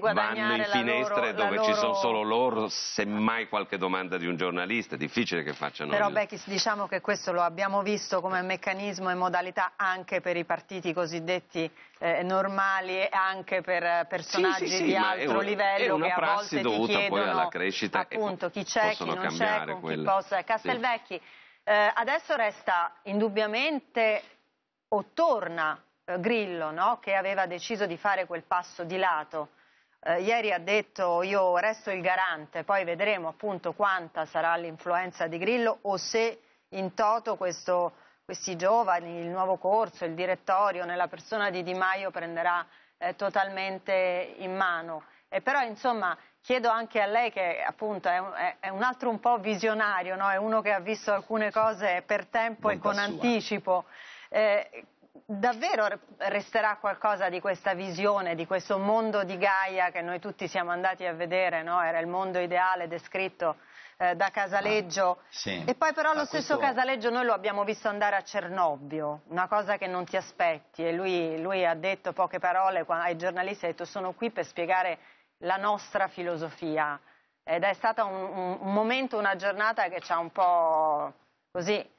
vanno in finestre loro, dove loro... ci sono solo loro, semmai qualche domanda di un giornalista, è difficile che facciano. Però Bechis diciamo che questo lo abbiamo visto come meccanismo e modalità anche per i partiti cosiddetti eh, normali e anche per personaggi sì, sì, sì, di altro è livello è che a volte ti chiedono crescita appunto chi c'è, chi non c'è, con quella. chi possa. Castelvecchi, eh, adesso resta indubbiamente o torna Grillo no? che aveva deciso di fare quel passo di lato. Eh, ieri ha detto io resto il garante, poi vedremo appunto quanta sarà l'influenza di Grillo o se in toto questo, questi giovani, il nuovo corso, il direttorio nella persona di Di Maio prenderà eh, totalmente in mano. E però insomma chiedo anche a lei che appunto è un, è un altro un po' visionario, no? è uno che ha visto alcune cose per tempo Molta e con sua. anticipo. Eh, davvero resterà qualcosa di questa visione, di questo mondo di Gaia che noi tutti siamo andati a vedere, no? era il mondo ideale descritto eh, da Casaleggio ah, sì. e poi però lo ah, stesso questo... Casaleggio noi lo abbiamo visto andare a Cernobbio, una cosa che non ti aspetti e lui, lui ha detto poche parole ai giornalisti, ha detto sono qui per spiegare la nostra filosofia ed è stato un, un, un momento, una giornata che ci ha un po' così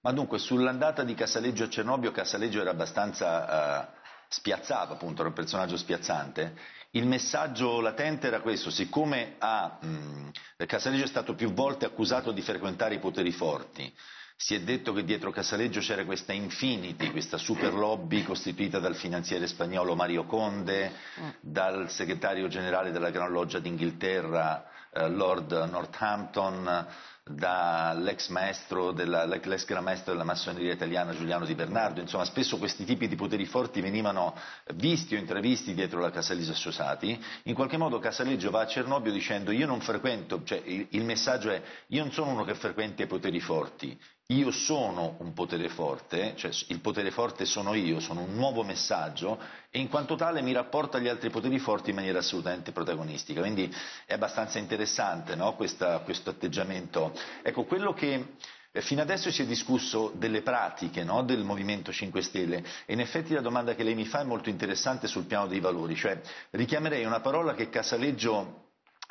ma dunque, sull'andata di Casaleggio a Cernobbio, Casaleggio era abbastanza eh, spiazzato, appunto, era un personaggio spiazzante. Il messaggio latente era questo, siccome ha, mh, Casaleggio è stato più volte accusato di frequentare i poteri forti, si è detto che dietro Casaleggio c'era questa Infinity, questa super lobby costituita dal finanziere spagnolo Mario Conde, mm. dal segretario generale della Gran Loggia d'Inghilterra eh, Lord Northampton, dall'ex maestro, l'ex gran maestro della massoneria italiana Giuliano Di Bernardo, insomma spesso questi tipi di poteri forti venivano visti o intravisti dietro la Casalese Associati, in qualche modo Casaleggio va a Cernobbio dicendo io non frequento, cioè il messaggio è io non sono uno che frequenta i poteri forti, io sono un potere forte, cioè il potere forte sono io, sono un nuovo messaggio e in quanto tale mi rapporto agli altri poteri forti in maniera assolutamente protagonistica. Quindi è abbastanza interessante no? Questa, questo atteggiamento. Ecco, quello che eh, Fino adesso si è discusso delle pratiche no, del Movimento 5 Stelle e in effetti la domanda che lei mi fa è molto interessante sul piano dei valori, cioè richiamerei una parola che Casaleggio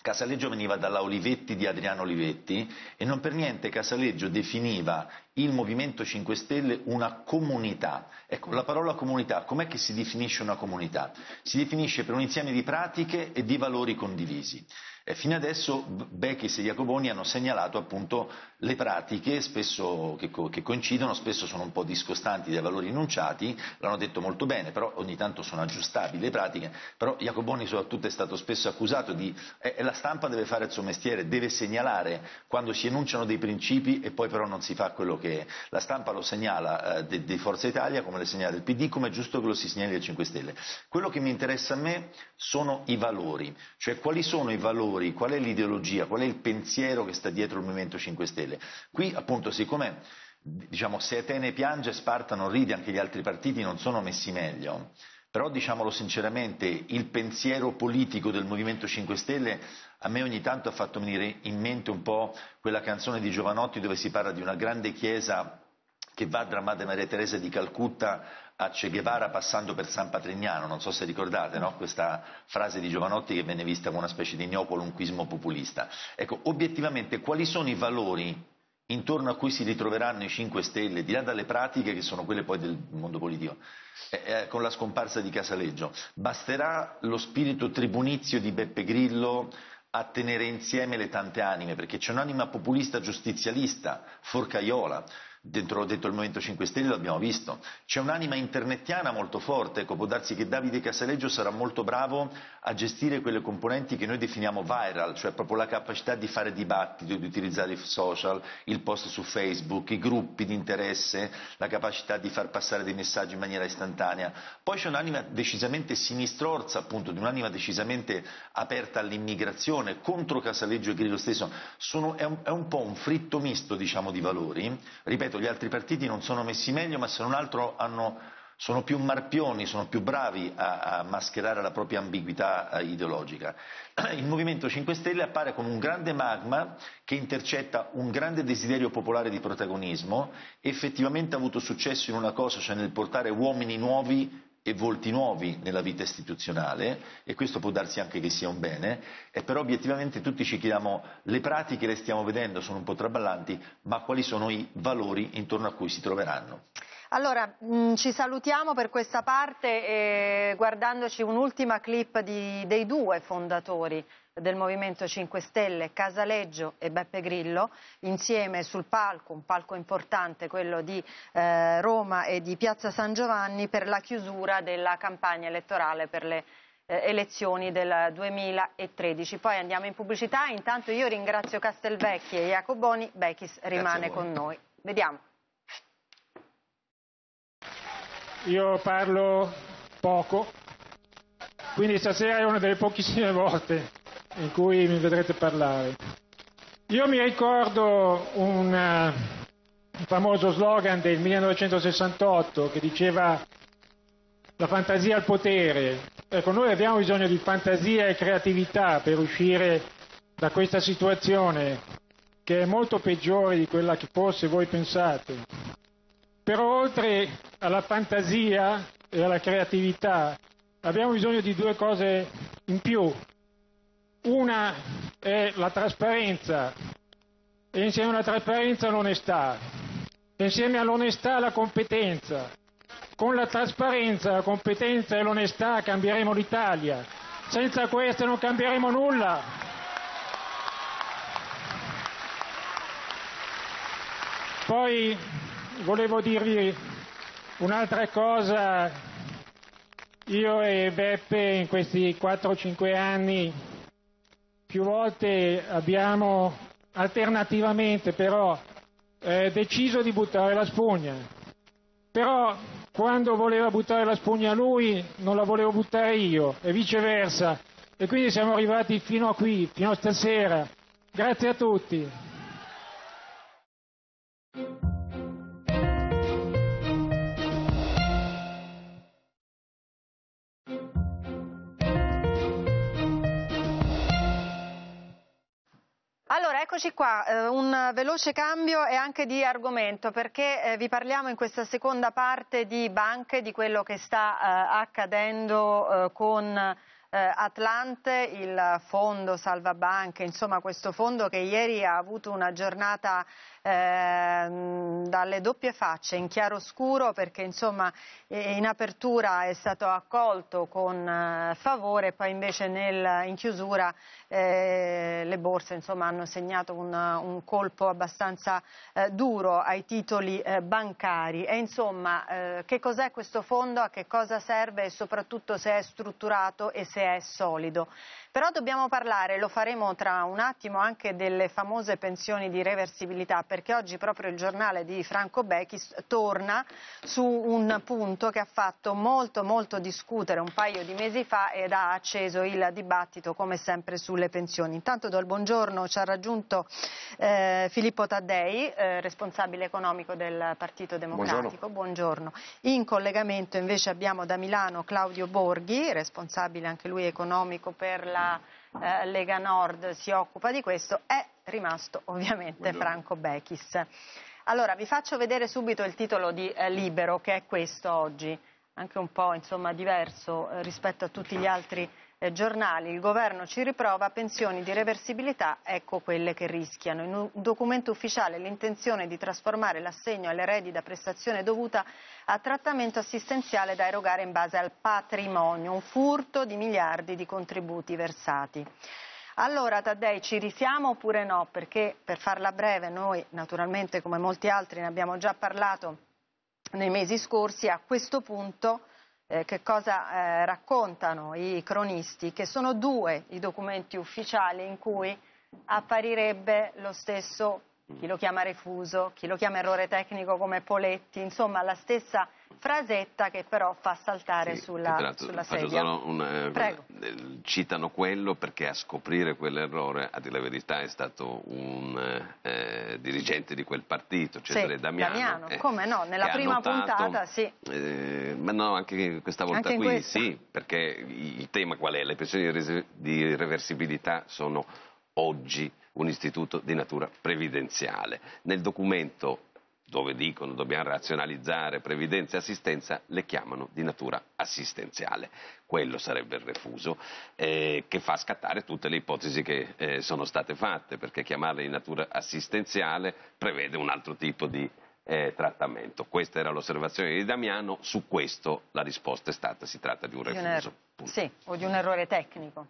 Casaleggio veniva dalla Olivetti di Adriano Olivetti e non per niente Casaleggio definiva il Movimento 5 Stelle una comunità. Ecco, la parola comunità, com'è che si definisce una comunità? Si definisce per un insieme di pratiche e di valori condivisi. E fino adesso Bechis e Jacoboni hanno segnalato appunto le pratiche spesso, che, che, coincidono, spesso sono un po' discostanti dai valori enunciati, l'hanno detto molto bene, però ogni tanto sono aggiustabili le pratiche, però Jacoboni soprattutto è stato spesso accusato di eh, la stampa deve fare il suo mestiere, deve segnalare quando si enunciano dei principi e poi però non si fa quello che la stampa lo segnala eh, di Forza Italia come le segnala del PD, come è giusto che lo si segnali del 5 Stelle. Quello che mi interessa a me sono i valori, cioè quali sono i valori qual è l'ideologia, qual è il pensiero che sta dietro il Movimento 5 Stelle. Qui appunto siccome diciamo, se Atene piange, Sparta non ride, anche gli altri partiti non sono messi meglio, però diciamolo sinceramente, il pensiero politico del Movimento 5 Stelle a me ogni tanto ha fatto venire in mente un po' quella canzone di Giovanotti dove si parla di una grande chiesa che va da Madre Maria Teresa di Calcutta a Che Guevara passando per San Patrignano, non so se ricordate no? questa frase di Giovanotti che venne vista come una specie di neoqualunquismo populista. Ecco, obiettivamente quali sono i valori intorno a cui si ritroveranno i 5 Stelle, di là dalle pratiche che sono quelle poi del mondo politico, eh, eh, con la scomparsa di Casaleggio? Basterà lo spirito tribunizio di Beppe Grillo a tenere insieme le tante anime, perché c'è un'anima populista giustizialista, forcaiola, dentro, dentro, il Movimento 5 Stelle l'abbiamo visto. C'è un'anima internettiana molto forte, ecco, può darsi che Davide Casaleggio sarà molto bravo a gestire quelle componenti che noi definiamo viral, cioè proprio la capacità di fare dibattito, di utilizzare i social, il post su Facebook, i gruppi di interesse, la capacità di far passare dei messaggi in maniera istantanea. Poi c'è un'anima decisamente sinistrorza, appunto, di un'anima decisamente aperta all'immigrazione, contro Casaleggio e Grillo stesso. Sono, è, un, è un po' un fritto misto, diciamo, di valori. Ripeto, ripeto, gli altri partiti non sono messi meglio, ma se non altro hanno, sono più marpioni, sono più bravi a, a mascherare la propria ambiguità eh, ideologica. <clears throat> Il Movimento 5 Stelle appare come un grande magma che intercetta un grande desiderio popolare di protagonismo, effettivamente ha avuto successo in una cosa, cioè nel portare uomini nuovi e volti nuovi nella vita istituzionale e questo può darsi anche che sia un bene, e però obiettivamente tutti ci chiediamo le pratiche le stiamo vedendo, sono un po' traballanti, ma quali sono i valori intorno a cui si troveranno? Allora, mh, mm, ci salutiamo per questa parte eh, guardandoci un'ultima clip di, dei due fondatori del Movimento 5 Stelle, Casaleggio e Beppe Grillo, insieme sul palco, un palco importante, quello di eh, Roma e di Piazza San Giovanni, per la chiusura della campagna elettorale per le eh, elezioni del 2013. Poi andiamo in pubblicità, intanto io ringrazio Castelvecchi e Jacoboni, Bechis rimane con noi. Vediamo. Io parlo poco, quindi stasera è una delle pochissime volte in cui mi vedrete parlare. Io mi ricordo un, un famoso slogan del 1968 che diceva la fantasia al potere. Ecco, noi abbiamo bisogno di fantasia e creatività per uscire da questa situazione che è molto peggiore di quella che forse voi pensate. Però oltre alla fantasia e alla creatività abbiamo bisogno di due cose in più. Una è la trasparenza e insieme alla trasparenza l'onestà, insieme all'onestà la competenza. Con la trasparenza, la competenza e l'onestà cambieremo l'Italia. Senza queste non cambieremo nulla. Poi volevo dirvi un'altra cosa. Io e Beppe in questi 4-5 anni più volte abbiamo alternativamente però eh, deciso di buttare la spugna. Però quando voleva buttare la spugna lui non la volevo buttare io e viceversa. E quindi siamo arrivati fino a qui, fino a stasera. Grazie a tutti. Allora, eccoci qua, eh, un veloce cambio e anche di argomento perché eh, vi parliamo in questa seconda parte di banche, di quello che sta eh, accadendo eh, con eh, Atlante, il fondo Salva Banche, insomma questo fondo che ieri ha avuto una giornata eh, dalle doppie facce, in chiaro scuro, perché insomma in apertura è stato accolto con eh, favore, poi invece nel, in chiusura eh, le borse insomma, hanno segnato un, un colpo abbastanza eh, duro ai titoli eh, bancari. E insomma, eh, che cos'è questo fondo, a che cosa serve e soprattutto se è strutturato e se è solido. Però dobbiamo parlare, lo faremo tra un attimo, anche delle famose pensioni di reversibilità, perché oggi proprio il giornale di Franco Bechis torna su un punto che ha fatto molto molto discutere un paio di mesi fa ed ha acceso il dibattito come sempre sulle pensioni. Intanto do il buongiorno, ci ha raggiunto eh, Filippo Taddei, eh, responsabile economico del Partito Democratico. Buongiorno. buongiorno. In collegamento invece abbiamo da Milano Claudio Borghi, responsabile anche lui economico per la eh, Lega Nord si occupa di questo, è rimasto ovviamente Buongiorno. Franco Bechis. Allora, vi faccio vedere subito il titolo di eh, Libero, che è questo oggi, anche un po' insomma, diverso eh, rispetto a tutti gli altri eh, giornali. Il governo ci riprova, pensioni di reversibilità, ecco quelle che rischiano. In un documento ufficiale l'intenzione di trasformare l'assegno alle eredi da prestazione dovuta a trattamento assistenziale da erogare in base al patrimonio, un furto di miliardi di contributi versati. Allora Taddei ci rifiamo oppure no? Perché per farla breve noi naturalmente come molti altri ne abbiamo già parlato nei mesi scorsi, a questo punto eh, che cosa eh, raccontano i cronisti? Che sono due i documenti ufficiali in cui apparirebbe lo stesso chi lo chiama refuso, chi lo chiama errore tecnico come Poletti, insomma la stessa frasetta che però fa saltare sì, sulla, sulla sedia. Una, eh, citano quello perché a scoprire quell'errore, a dire la verità, è stato un eh, dirigente di quel partito, Cesare sì, Damiano. Damiano eh, come no, nella prima notato, puntata sì. Eh, ma no, anche questa volta anche qui sì, perché il tema qual è? Le pensioni di reversibilità sono oggi un istituto di natura previdenziale. Nel documento dove dicono dobbiamo razionalizzare previdenza e assistenza, le chiamano di natura assistenziale. Quello sarebbe il refuso, eh, che fa scattare tutte le ipotesi che eh, sono state fatte, perché chiamarle di natura assistenziale prevede un altro tipo di eh, trattamento. Questa era l'osservazione di Damiano, su questo la risposta è stata si tratta di un refuso. Di un er- sì, o di un errore tecnico.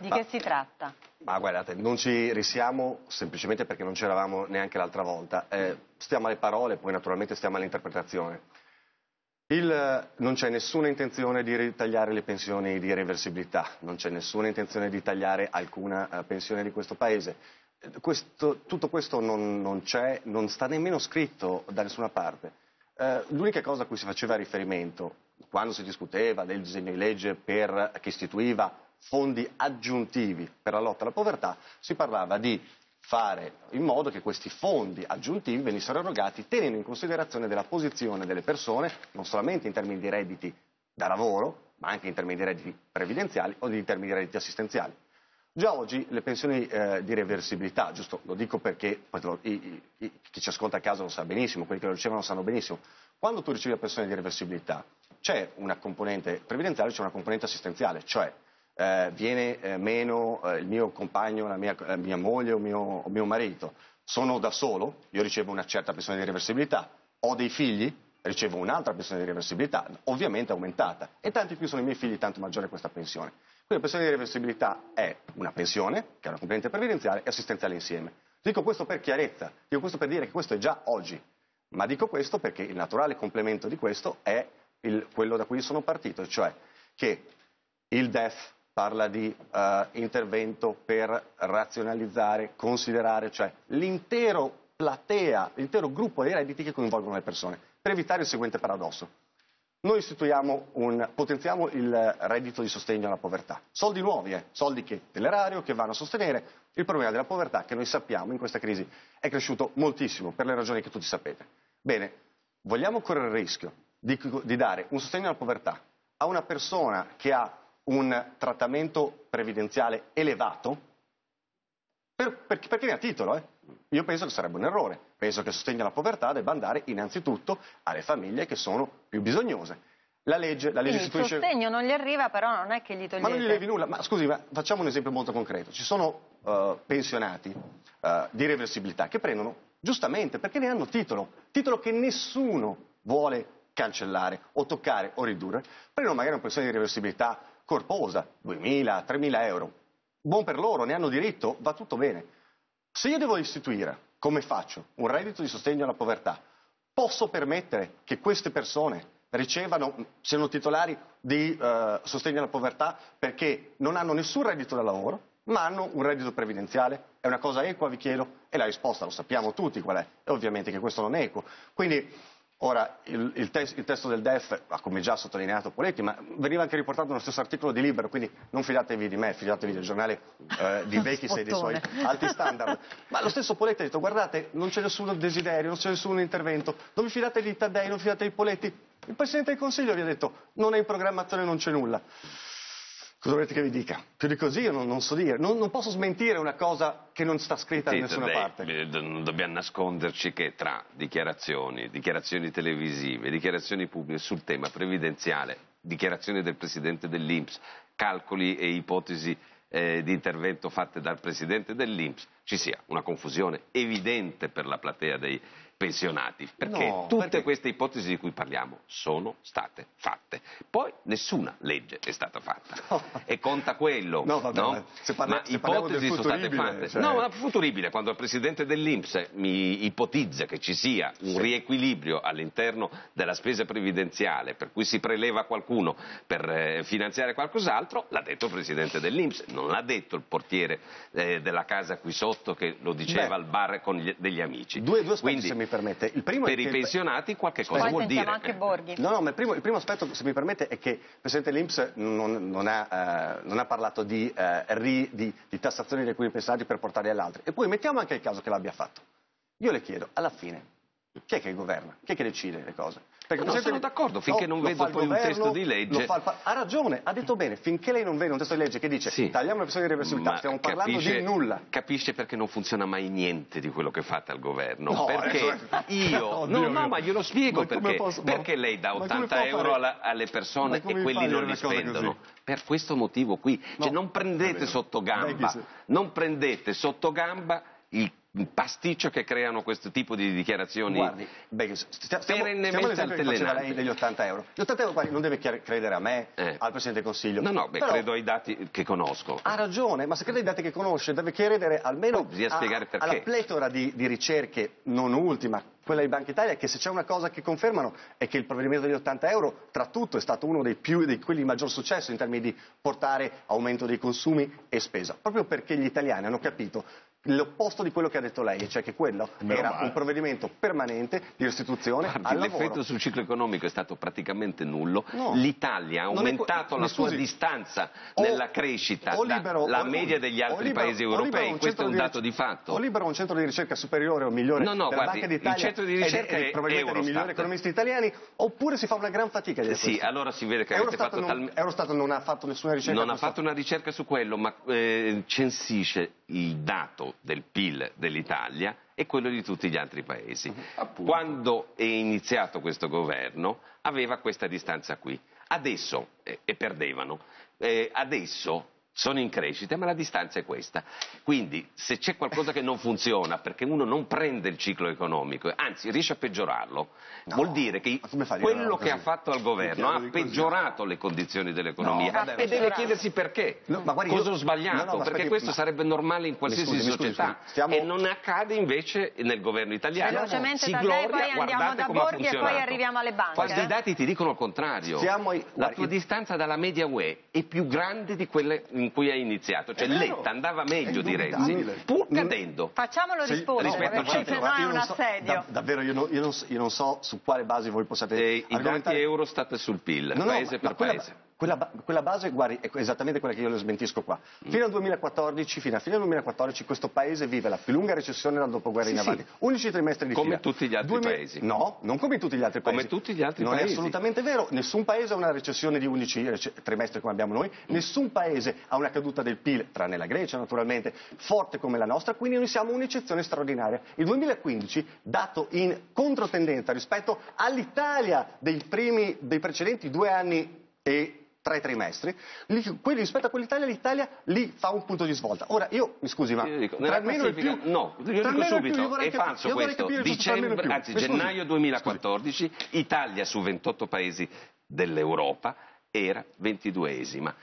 Di ma, che si tratta? Ma guardate, non ci risiamo semplicemente perché non c'eravamo neanche l'altra volta. Eh, stiamo alle parole, poi naturalmente stiamo all'interpretazione. Il, non c'è nessuna intenzione di ritagliare le pensioni di reversibilità, non c'è nessuna intenzione di tagliare alcuna uh, pensione di questo Paese. Questo, tutto questo non, non, c'è, non sta nemmeno scritto da nessuna parte. Uh, l'unica cosa a cui si faceva riferimento quando si discuteva del disegno di legge per, che istituiva fondi aggiuntivi per la lotta alla povertà, si parlava di fare in modo che questi fondi aggiuntivi venissero erogati tenendo in considerazione della posizione delle persone, non solamente in termini di redditi da lavoro, ma anche in termini di redditi previdenziali o in termini di redditi assistenziali. Già oggi le pensioni eh, di reversibilità, giusto, lo dico perché i, i, chi ci ascolta a casa lo sa benissimo, quelli che lo ricevono lo sanno benissimo, quando tu ricevi la pensione di reversibilità c'è una componente previdenziale, c'è una componente assistenziale, cioè eh, viene eh, meno eh, il mio compagno, la mia, la mia moglie o mio, mio marito, sono da solo, io ricevo una certa pensione di reversibilità, ho dei figli, ricevo un'altra pensione di reversibilità, ovviamente aumentata, e tanti più sono i miei figli, tanto maggiore è questa pensione. Quindi la pensione di reversibilità è una pensione, che è una componente previdenziale e assistenziale insieme. Dico questo per chiarezza, dico questo per dire che questo è già oggi, ma dico questo perché il naturale complemento di questo è il, quello da cui sono partito, cioè che il DEF parla di uh, intervento per razionalizzare, considerare, cioè l'intero platea, l'intero gruppo dei redditi che coinvolgono le persone, per evitare il seguente paradosso. Noi un, potenziamo il reddito di sostegno alla povertà. Soldi nuovi, eh, soldi che, dell'erario che vanno a sostenere il problema della povertà che noi sappiamo in questa crisi è cresciuto moltissimo per le ragioni che tutti sapete. Bene, vogliamo correre il rischio di, di dare un sostegno alla povertà a una persona che ha un trattamento previdenziale elevato, per, per, perché ne ha titolo, eh? Io penso che sarebbe un errore. Penso che il sostegno alla povertà debba andare innanzitutto alle famiglie che sono più bisognose. La legge, la legge istituisce... Il sostegno non gli arriva, però non è che gli togliete. Ma non gli levi nulla. Ma scusi, ma facciamo un esempio molto concreto. Ci sono uh, pensionati uh, di reversibilità che prendono, giustamente, perché ne hanno titolo, titolo che nessuno vuole cancellare o toccare o ridurre, prendono magari una pensione di reversibilità corposa, 2.000, 3.000 euro. Buon per loro, ne hanno diritto, va tutto bene. Se io devo istituire, come faccio, un reddito di sostegno alla povertà, posso permettere che queste persone ricevano, siano titolari di eh, sostegno alla povertà perché non hanno nessun reddito da lavoro, ma hanno un reddito previdenziale? È una cosa equa, vi chiedo? E la risposta lo sappiamo tutti qual è, e ovviamente che questo non è equo. Quindi Ora, il, il, te il, testo del DEF, come già sottolineato Poletti, ma veniva anche riportato nello stesso articolo di Libero, quindi non fidatevi di me, fidatevi del giornale eh, di <laughs> Vecchis e dei suoi <laughs> alti standard. Ma lo stesso Poletti ha detto, guardate, non c'è nessun desiderio, non c'è nessun intervento, non vi fidate di Taddei, non vi fidate di Poletti. Il Presidente del Consiglio vi ha detto, non è in programmazione, non c'è nulla. Cosa volete che vi dica? Più di così io non, non so dire. Non, non, posso smentire una cosa che non sta scritta da nessuna dei, parte. Non dobbiamo nasconderci che tra dichiarazioni, dichiarazioni televisive, dichiarazioni pubbliche sul tema previdenziale, dichiarazioni del Presidente dell'Inps, calcoli e ipotesi eh, di intervento fatte dal Presidente dell'Inps, ci sia una confusione evidente per la platea dei pensionati, perché no, tutte perché... queste ipotesi di cui parliamo sono state fatte. Poi nessuna legge è stata fatta no. e conta quello, no, vabbè, no? Se parla... ma se ipotesi sono state fatte. Cioè... No, ma futuribile, quando il Presidente dell'Inps mi ipotizza che ci sia un sì. riequilibrio all'interno della spesa previdenziale, per cui si preleva qualcuno per eh, finanziare qualcos'altro, l'ha detto il Presidente dell'Inps, non l'ha detto il portiere eh, della casa qui sotto che lo diceva Beh, al bar con gli, degli amici. Due, due Quindi, permette. Il primo per i pensionati qualche cosa Poi vuol dire. anche Borghi. No, no, ma il primo, il primo, aspetto, se mi permette, è che il Presidente Limps non, non, ha, eh, non ha, parlato di, eh, ri, di, di tassazione di alcuni pensionati per portarli all'altro. E poi mettiamo anche il caso che l'abbia fatto. Io le chiedo, alla fine, chi è che governa? Chi è che decide le cose? Perché non sono d'accordo, finché no, non vedo poi governo, un testo di legge. Fa, ha ragione, ha detto bene, finché lei non vede un testo di legge che dice sì. tagliamo le persone di reversibilità, stiamo parlando capisce, di nulla. Capisce perché non funziona mai niente di quello che fate al governo. No, perché io, <laughs> no, no, ma glielo spiego perché. Posso, perché lei dà 80 euro alla, alle persone e quelli non li spendono. Per questo motivo qui. Cioè, non prendete sotto gamba, non prendete sotto gamba il pasticcio che creano questo tipo di dichiarazioni Guardi, beh, stiamo, perennemente stiamo altalenanti. lei degli 80 euro. Gli 80 euro non deve credere a me, eh. al Presidente del Consiglio. No, no, beh, Però, credo ai dati che conosco. Ha ragione, ma se crede ai dati che conosce deve credere almeno a, alla pletora di, di ricerche, non ultima, quella di Banca Italia, che se c'è una cosa che confermano è che il provvedimento degli 80 euro, tra tutto, è stato uno dei più, di quelli di maggior successo in termini di portare aumento dei consumi e spesa, proprio perché gli italiani hanno capito l'opposto di quello che ha detto lei, cioè che quello Meno era male. un provvedimento permanente di restituzione Guardi. L'effetto sul ciclo economico è stato praticamente nullo. No. L'Italia ha aumentato la sua distanza o, nella crescita o libero, la, media degli altri libero, paesi europei. Questo è un dato di fatto. O libero un centro di ricerca superiore o migliore no, no, della guardi, Banca d'Italia il centro di ricerca è, è probabilmente dei migliori economisti italiani, oppure si fa una gran fatica di Sì, allora si vede che Eurostat avete fatto non, Eurostat non ha fatto nessuna ricerca. Non ha fatto una ricerca su quello, ma eh, censisce il dato del PIL dell'Italia e quello di tutti gli altri paesi. Uh-huh. Quando è iniziato questo governo aveva questa distanza qui. Adesso, eh, e perdevano, eh, adesso sono in crescita, ma la distanza è questa. Quindi se c'è qualcosa che non funziona perché uno non prende il ciclo economico, anzi riesce a peggiorarlo, no, vuol dire che quello che ha fatto al governo ha peggiorato le condizioni dell'economia no, vabbè, e deve chiedersi perché. No, guardi, Cosa io... ho sbagliato? perché questo ma... sarebbe normale in qualsiasi scusi, società scusi, stiamo... e non accade invece nel governo italiano. Velocemente si gloria, poi andiamo da Borghi e poi arriviamo alle banche. Questi dati ti dicono il contrario. Stiamo... La tua distanza dalla media UE è più grande di quelle in cui hai iniziato, cioè Letta andava meglio di Renzi, pur cadendo. Facciamolo rispondere, perché se no è un assedio. Da, davvero, io non, io, non, io non, so su quale base voi possiate... Eh, I dati Eurostat sul PIL, no, paese no, per paese. Quella, quella, base, guardi, è esattamente quella che io le smentisco qua. Mm. Fino al 2014, fino a fine 2014, questo paese vive la più lunga recessione dal dopoguerra sì, in avanti. Sì. Unici trimestri di come fila. Come tutti gli altri Due paesi. No, non come tutti gli altri paesi. Come tutti gli altri non paesi. Non è assolutamente vero. Nessun paese ha una recessione di unici trimestri come abbiamo noi. Mm. Nessun paese ha una caduta del PIL, tranne la Grecia naturalmente, forte come la nostra. Quindi noi siamo un'eccezione straordinaria. Il 2015, dato in controtendenza rispetto all'Italia dei, primi, dei precedenti due anni e tre trimestri, lì, quelli, rispetto a quell'Italia l'Italia lì fa un punto di svolta. Ora io mi scusi ma dico, tra almeno il più no, io dico subito più, è falso questo. Dicembre, anzi gennaio 2014 scusi. Italia su 28 paesi dell'Europa era 22esima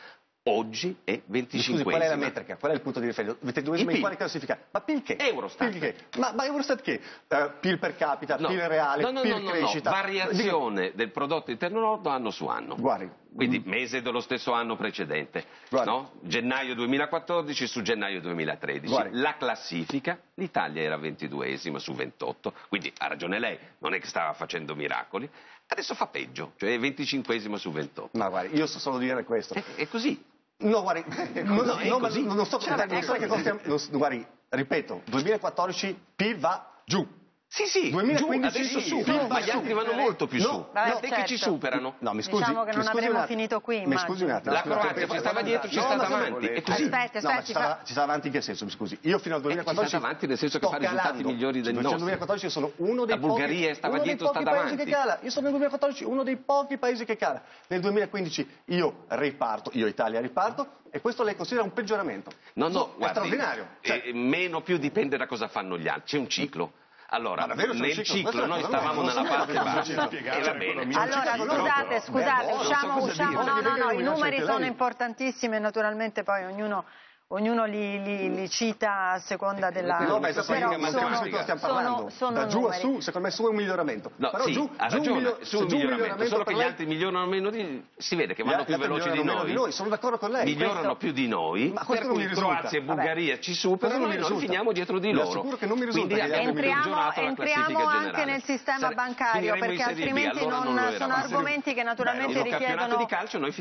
oggi è 25 qual è la metrica? Qual è il punto di riferimento? 22 in quale classifica? Ma PIL che? Eurostat. PIL che? Ma, ma, Eurostat che? Uh, PIL per capita, no. PIL reale, no, no, PIL no, crescita? No, variazione Dico... del prodotto interno lordo anno su anno. Guardi. Quindi mese dello stesso anno precedente. No? Gennaio 2014 su gennaio 2013. Guardi. La classifica, l'Italia era 22esima su 28, quindi ha ragione lei, non è che stava facendo miracoli. Adesso fa peggio, cioè 25esima su 28. Ma guardi, io so solo dire questo. È, è così. No, guardi, <laughs> no, no, no, non sto cioè, non so che cosa stiamo, guardi, ripeto, 2014 PIL va giù. Sì, sì, 2015 adesso su, no, ma gli altri vanno molto più no, su. Vabbè, no, certo. che ci superano. No, mi scusi, diciamo che non avremmo finito qui. Mi scusi un attimo. La Croazia ci stava dietro, ci sta davanti. E così. Aspetti, aspetti. ci, stava, ci stava avanti in che senso, mi scusi? Io fino al 2014 ci sta davanti nel senso che fa risultati migliori del nostro. Nel 2014 sono uno dei La Bulgaria stava dietro, sta davanti. Che cala. Io sono nel 2014 uno dei pochi paesi che cala. Nel 2015 io riparto, io Italia riparto e questo lei considera un peggioramento? No, no, è straordinario. Meno più dipende da cosa fanno gli altri. C'è un ciclo. Allora, nel ciclo noi stavamo nella parte bassa e va bene. Allora, scusate, scusate, usciamo, usciamo, no, no, no, i numeri sono importantissimi e naturalmente poi ognuno ognuno li, li, li, cita a seconda della... No, beh, però sono, stiamo parlando. Sono, sono da giù numeri. a su, secondo me su è un miglioramento. No, però sì, giù, ha ragione, giù, miglior, su un miglioramento, miglioramento, solo che gli altri migliorano meno di... si vede che vanno più veloci di noi. di noi. Sono d'accordo con lei. Migliorano questo... più di noi, ma per cui Croazia e Bulgaria ci superano e noi finiamo dietro di loro. sicuro che non mi risulta Quindi entriamo, entriamo anche nel sistema bancario, perché altrimenti non sono argomenti che naturalmente richiedono...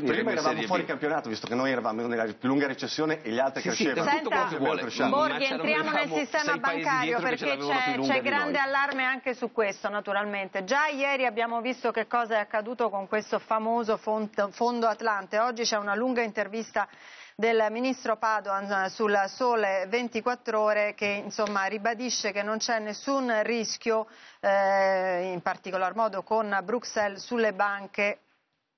Prima eravamo fuori campionato, visto che noi eravamo nella più lunga recessione e gli altri crescevano quello che vuole. Borghi, entriamo nel sistema bancario perché c'è, grande allarme anche su questo, naturalmente. Già ieri abbiamo visto che cosa è accaduto con questo famoso fondo Atlante. Oggi c'è una lunga intervista del ministro Padoan sul Sole 24 ore che insomma, ribadisce che non c'è nessun rischio, eh, in particolar modo con Bruxelles, sulle banche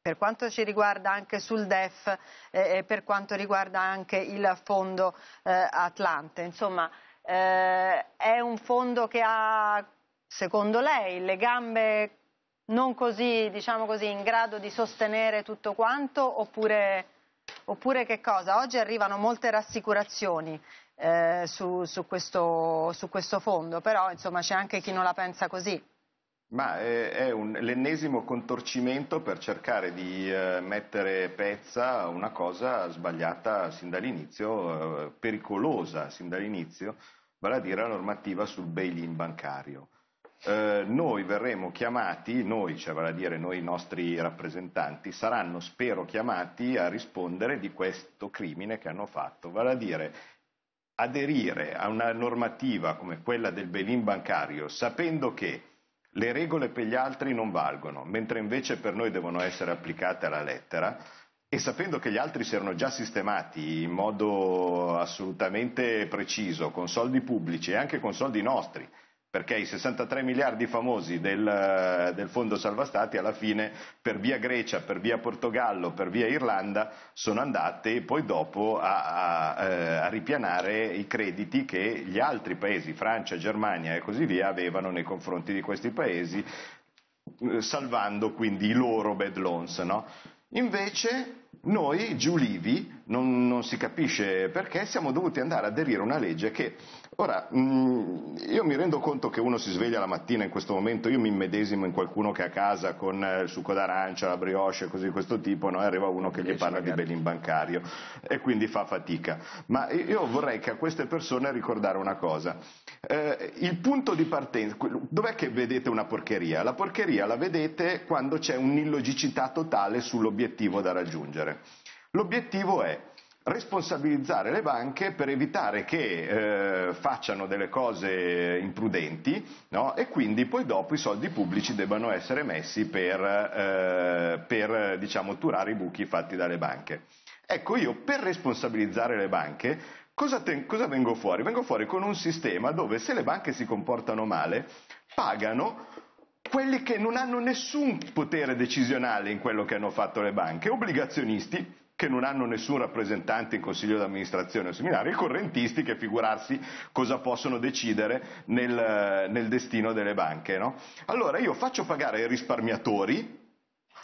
per quanto ci riguarda anche sul DEF eh, e per quanto riguarda anche il fondo eh, Atlante. Insomma, eh, è un fondo che ha, secondo lei, le gambe non così, diciamo così, in grado di sostenere tutto quanto oppure, oppure che cosa? Oggi arrivano molte rassicurazioni eh, su, su, questo, su questo fondo, però insomma c'è anche chi non la pensa così. Ma è, è un, l'ennesimo contorcimento per cercare di eh, mettere pezza a una cosa sbagliata sin dall'inizio, eh, pericolosa sin dall'inizio, vale a dire la normativa sul bail-in bancario. Eh, noi verremo chiamati, noi, cioè vale a dire noi i nostri rappresentanti, saranno spero chiamati a rispondere di questo crimine che hanno fatto, vale a dire aderire a una normativa come quella del bail-in bancario sapendo che le regole per gli altri non valgono, mentre invece per noi devono essere applicate alla lettera e sapendo che gli altri si erano già sistemati in modo assolutamente preciso, con soldi pubblici e anche con soldi nostri, perché i 63 miliardi famosi del, del, fondo salva stati alla fine per via Grecia, per via Portogallo, per via Irlanda sono andati poi dopo a, a, eh, a, ripianare i crediti che gli altri paesi, Francia, Germania e così via, avevano nei confronti di questi paesi, eh, salvando quindi i loro bad loans. No? Invece noi, giulivi, non, non, si capisce perché, siamo dovuti andare a aderire a una legge che Ora, mm, io mi rendo conto che uno si sveglia la mattina in questo momento, io mi immedesimo in qualcuno che è a casa con eh, il succo d'arancia, la brioche, così di questo tipo, no? e arriva uno che gli parla di bail bancario e quindi fa fatica. Ma io vorrei che a queste persone ricordare una cosa. Eh, il punto di partenza, dov'è che vedete una porcheria? La porcheria la vedete quando c'è un'illogicità totale sull'obiettivo da raggiungere. L'obiettivo è responsabilizzare le banche per evitare che eh, facciano delle cose imprudenti no? e quindi poi dopo i soldi pubblici debbano essere messi per, eh, per diciamo, turare i buchi fatti dalle banche. Ecco, io per responsabilizzare le banche cosa, te- cosa vengo fuori? Vengo fuori con un sistema dove se le banche si comportano male pagano quelli che non hanno nessun potere decisionale in quello che hanno fatto le banche, obbligazionisti che non hanno nessun rappresentante in consiglio d'amministrazione o seminario, e correntisti che figurarsi cosa possono decidere nel, nel destino delle banche. No? Allora io faccio pagare ai risparmiatori,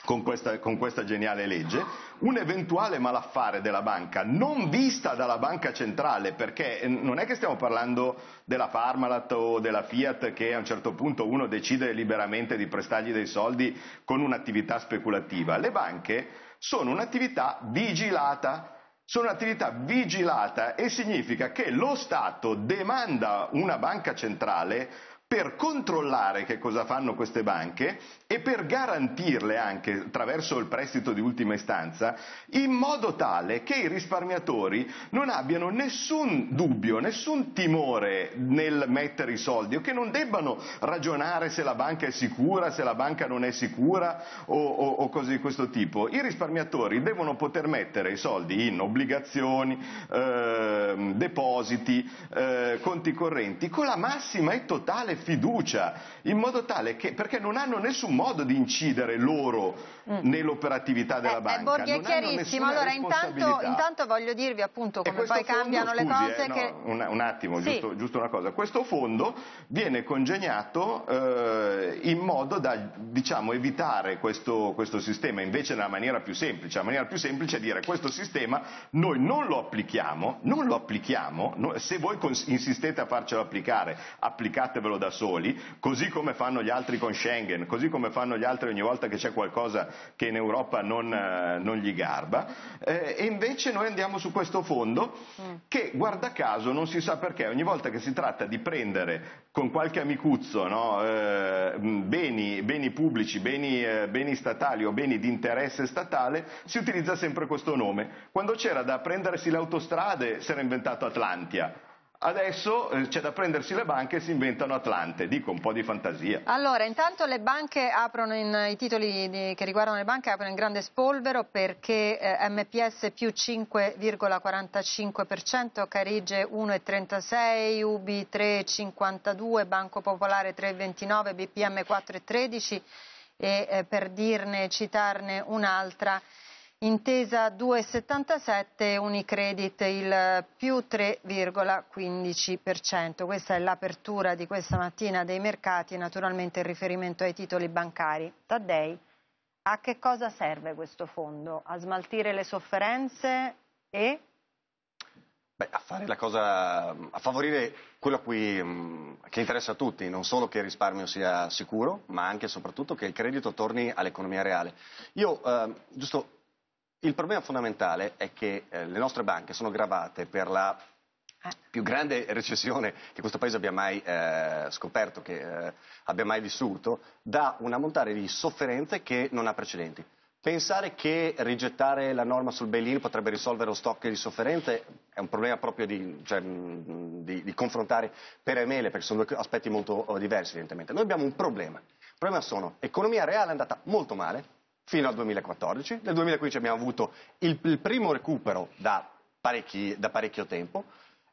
con questa, con questa, geniale legge, un eventuale malaffare della banca non vista dalla banca centrale, perché non è che stiamo parlando della Parmalat o della Fiat che a un certo punto uno decide liberamente di prestargli dei soldi con un'attività speculativa. Le banche sono un'attività vigilata. Sono un'attività vigilata e significa che lo Stato demanda una banca centrale per controllare che cosa fanno queste banche e per garantirle anche attraverso il prestito di ultima istanza in modo tale che i risparmiatori non abbiano nessun dubbio, nessun timore nel mettere i soldi o che non debbano ragionare se la banca è sicura, se la banca non è sicura o, o, o cose di questo tipo. I risparmiatori devono poter mettere i soldi in obbligazioni, eh, depositi, eh, conti correnti con la massima e totale fiducia, in modo tale che, perché non hanno nessun modo di incidere loro mm. nell'operatività della eh, banca. Eh, Borghi è chiarissimo, allora intanto, intanto, voglio dirvi appunto come poi cambiano fondo, le cose eh, che... No, un, un, attimo, sì. giusto, giusto, una cosa, questo fondo viene congegnato eh, in modo da diciamo, evitare questo, questo sistema, invece nella maniera più semplice, la maniera più semplice è dire questo sistema noi non lo applichiamo, non lo applichiamo, no, se voi insistete a farcelo applicare, applicatevelo da soli, così come fanno gli altri con Schengen, così come fanno gli altri ogni volta che c'è qualcosa che in Europa non, eh, non gli garba, eh, e invece noi andiamo su questo fondo mm. che, guarda caso, non si sa perché, ogni volta che si tratta di prendere con qualche amicuzzo no, eh, beni, beni, pubblici, beni, eh, beni statali o beni di interesse statale, si utilizza sempre questo nome. Quando c'era da prendersi le autostrade si era inventato Atlantia. Adesso eh, c'è da prendersi le banche e si inventano Atlante, dico un po' di fantasia. Allora, intanto le banche aprono in, i titoli di, che riguardano le banche aprono in grande spolvero perché eh, MPS più 5,45%, Carige 1,36%, Ubi 3,52%, Banco Popolare 3,29%, BPM 4,13% e eh, per dirne, citarne un'altra Intesa 2,77, Unicredit il più 3,15%. Questa è l'apertura di questa mattina dei mercati, naturalmente in riferimento ai titoli bancari. Taddei, a che cosa serve questo fondo? A smaltire le sofferenze e? Beh, a cosa, a favorire quello a cui, che interessa a tutti, non solo che il risparmio sia sicuro, ma anche e soprattutto che il credito torni all'economia reale. Io, eh, giusto il problema fondamentale è che eh, le nostre banche sono gravate per la più grande recessione che questo Paese abbia mai eh, scoperto, che eh, abbia mai vissuto, da un ammontare di sofferenze che non ha precedenti. Pensare che rigettare la norma sul bail-in potrebbe risolvere lo stock di sofferenze è un problema proprio di, cioè, di, di confrontare per e mele, perché sono due aspetti molto oh, diversi evidentemente. Noi abbiamo un problema. Il problema sono economia reale è andata molto male, fino al 2014. Nel 2015 abbiamo avuto il, il primo recupero da, da parecchio tempo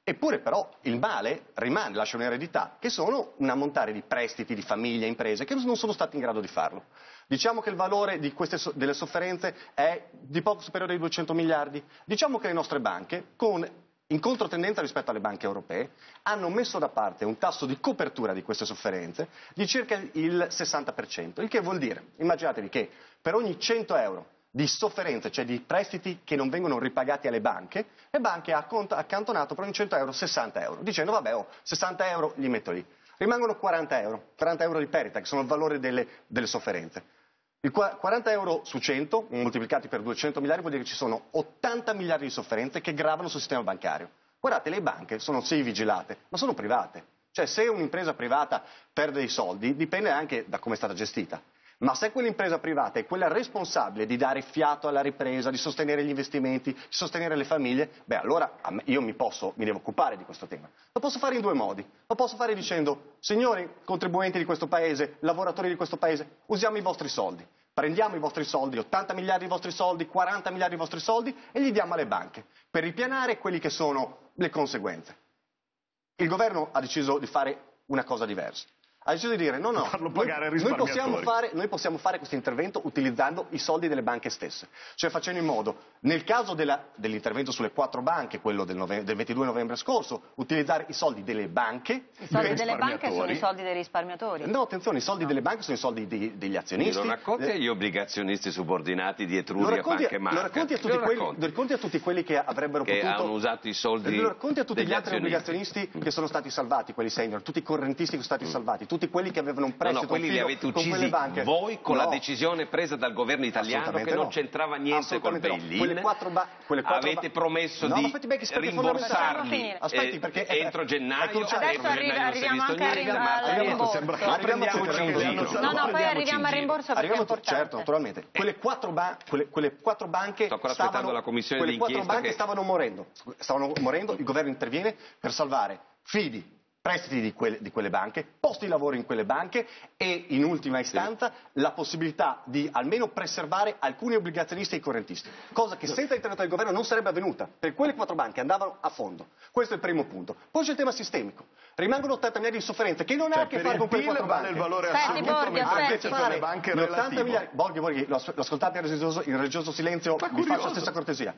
Eppure però il male rimane, lascia un'eredità, che sono un ammontare di prestiti di famiglie, imprese, che non sono stati in grado di farlo. Diciamo che il valore queste, delle sofferenze è di poco superiore ai 200 miliardi. Diciamo che le nostre banche, con, in controtendenza rispetto alle banche europee, hanno messo da parte un tasso di copertura di queste sofferenze di circa il 60%, il che vuol dire, immaginatevi che per ogni 100 euro di sofferenze, cioè di prestiti che non vengono ripagati alle banche, le banche hanno accantonato per ogni 100 euro 60 euro, dicendo vabbè, oh, 60 euro li metto lì. Rimangono 40 euro, 40 euro di perdita, che sono il valore delle, delle sofferenze. Il 40 euro su 100, moltiplicati per 200 miliardi, vuol dire che ci sono 80 miliardi di sofferenze che gravano sul sistema bancario. Guardate, le banche sono sì vigilate, ma sono private. Cioè, se un'impresa privata perde dei soldi, dipende anche da come è stata gestita. Ma se quell'impresa privata è quella responsabile di dare fiato alla ripresa, di sostenere gli investimenti, di sostenere le famiglie, beh allora io mi, posso, mi devo occupare di questo tema. Lo posso fare in due modi. Lo posso fare dicendo, signori contribuenti di questo paese, lavoratori di questo paese, usiamo i vostri soldi. Prendiamo i vostri soldi, 80 miliardi di vostri soldi, 40 miliardi di vostri soldi e li diamo alle banche per ripianare quelle che sono le conseguenze. Il governo ha deciso di fare una cosa diversa ha deciso di dire no, no, noi, noi, possiamo fare, noi, possiamo fare, questo intervento utilizzando i soldi delle banche stesse, cioè facendo in modo, nel caso della, dell'intervento sulle quattro banche, quello del, nove, del, 22 novembre scorso, utilizzare i soldi delle banche. I soldi delle banche sono i soldi dei risparmiatori? No, attenzione, i soldi no. delle banche sono i soldi di, degli azionisti. Lo racconti agli obbligazionisti subordinati di Etruria, Banche Marca? Lo racconti, a tutti, quelli, lo racconti a tutti quelli che avrebbero che potuto... hanno usato i soldi Lo racconti a tutti gli altri obbligazionisti che sono stati salvati, quelli senior, tutti i correntisti che sono stati mm. salvati, tutti quelli che avevano un prestito no, no, quelli li avete uccisi voi con no. la decisione presa dal governo italiano che non c'entrava niente col bail-in. Avete promesso no, di aspetti, rimborsarli aspetti, perché, eh, entro gennaio. Adesso arriviamo anche al rimborso. No, no, poi arriviamo al rimborso perché è importante. Certo, naturalmente. Quelle quattro, banche stavano morendo. Stavano morendo, il governo interviene per salvare fidi, prestiti di quelle, di quelle, banche, posti di lavoro in quelle banche e in ultima istanza sì. la possibilità di almeno preservare alcuni obbligazionisti e correntisti, cosa che senza l'intervento del governo non sarebbe avvenuta, per quelle quattro banche andavano a fondo. Questo è il primo punto. Poi c'è il tema sistemico. Rimangono 80 miliardi di sofferenza che non cioè, ha a che fare con quelle quattro banche. il valore assoluto, aspetti, aspetti. Fare le banche 80 miliardi, Borghi, Borghi, lo ascoltate in religioso, in religioso silenzio, vi faccio la stessa cortesia.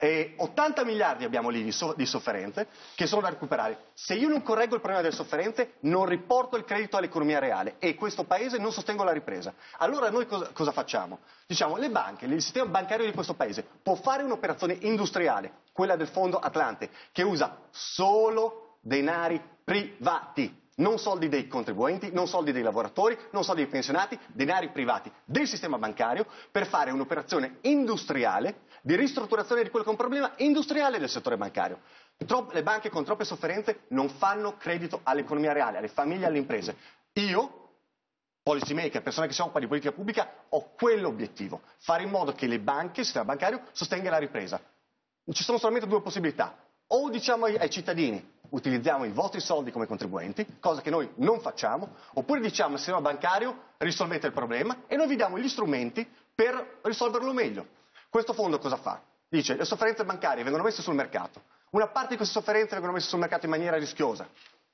E 80 miliardi abbiamo lì di, so- di, sofferenze che sono da recuperare. Se io non correggo il problema delle sofferenze, non riporto il credito all'economia reale e questo paese non sostengo la ripresa. Allora noi cosa, cosa facciamo? Diciamo, le banche, il sistema bancario di questo paese può fare un'operazione industriale, quella del fondo Atlante, che usa solo denari privati non soldi dei contribuenti, non soldi dei lavoratori, non soldi dei pensionati, denari privati del sistema bancario per fare un'operazione industriale di ristrutturazione di quello che è un problema industriale del settore bancario. Trop- le banche con troppe sofferenze non fanno credito all'economia reale, alle famiglie e alle imprese. Io, policy maker, persona che si occupa di politica pubblica, ho quell'obiettivo, fare in modo che le banche, il sistema bancario, sostenga la ripresa. Ci sono solamente due possibilità. O diciamo ai, ai cittadini, utilizziamo i vostri soldi come contribuenti, cosa che noi non facciamo, oppure diciamo al sistema bancario risolvete il problema e noi vi diamo gli strumenti per risolverlo meglio. Questo fondo cosa fa? Dice le sofferenze bancarie vengono messe sul mercato. Una parte di queste sofferenze vengono messe sul mercato in maniera rischiosa.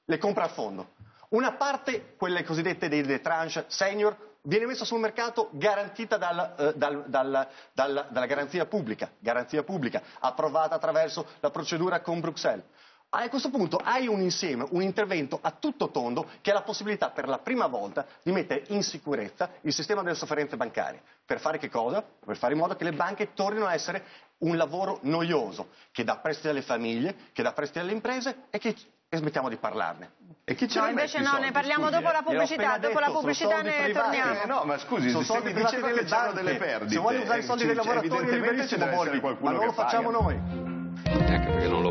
Le compra il fondo. Una parte, quelle cosiddette dei tranche senior, viene messa sul mercato garantita dal, eh, dal, dal, dalla garanzia pubblica, garanzia pubblica, approvata attraverso la procedura con Bruxelles. A questo punto hai un insieme, un intervento a tutto tondo che ha la possibilità per la prima volta di mettere in sicurezza il sistema delle sofferenze bancarie. Per fare che cosa? Per fare in modo che le banche tornino a essere un lavoro noioso, che dà prestiti alle famiglie, che dà prestiti alle imprese e che e smettiamo di parlarne. E chi ce no, invece no, ne parliamo scusi, dopo la pubblicità, dopo la pubblicità ne privati. torniamo. Eh, no, ma scusi, sono soldi mi diceva che c'erano delle perdite. Se vuole usare i soldi dei lavoratori è liberissimo, ma non lo facciamo noi. Anche perché non lo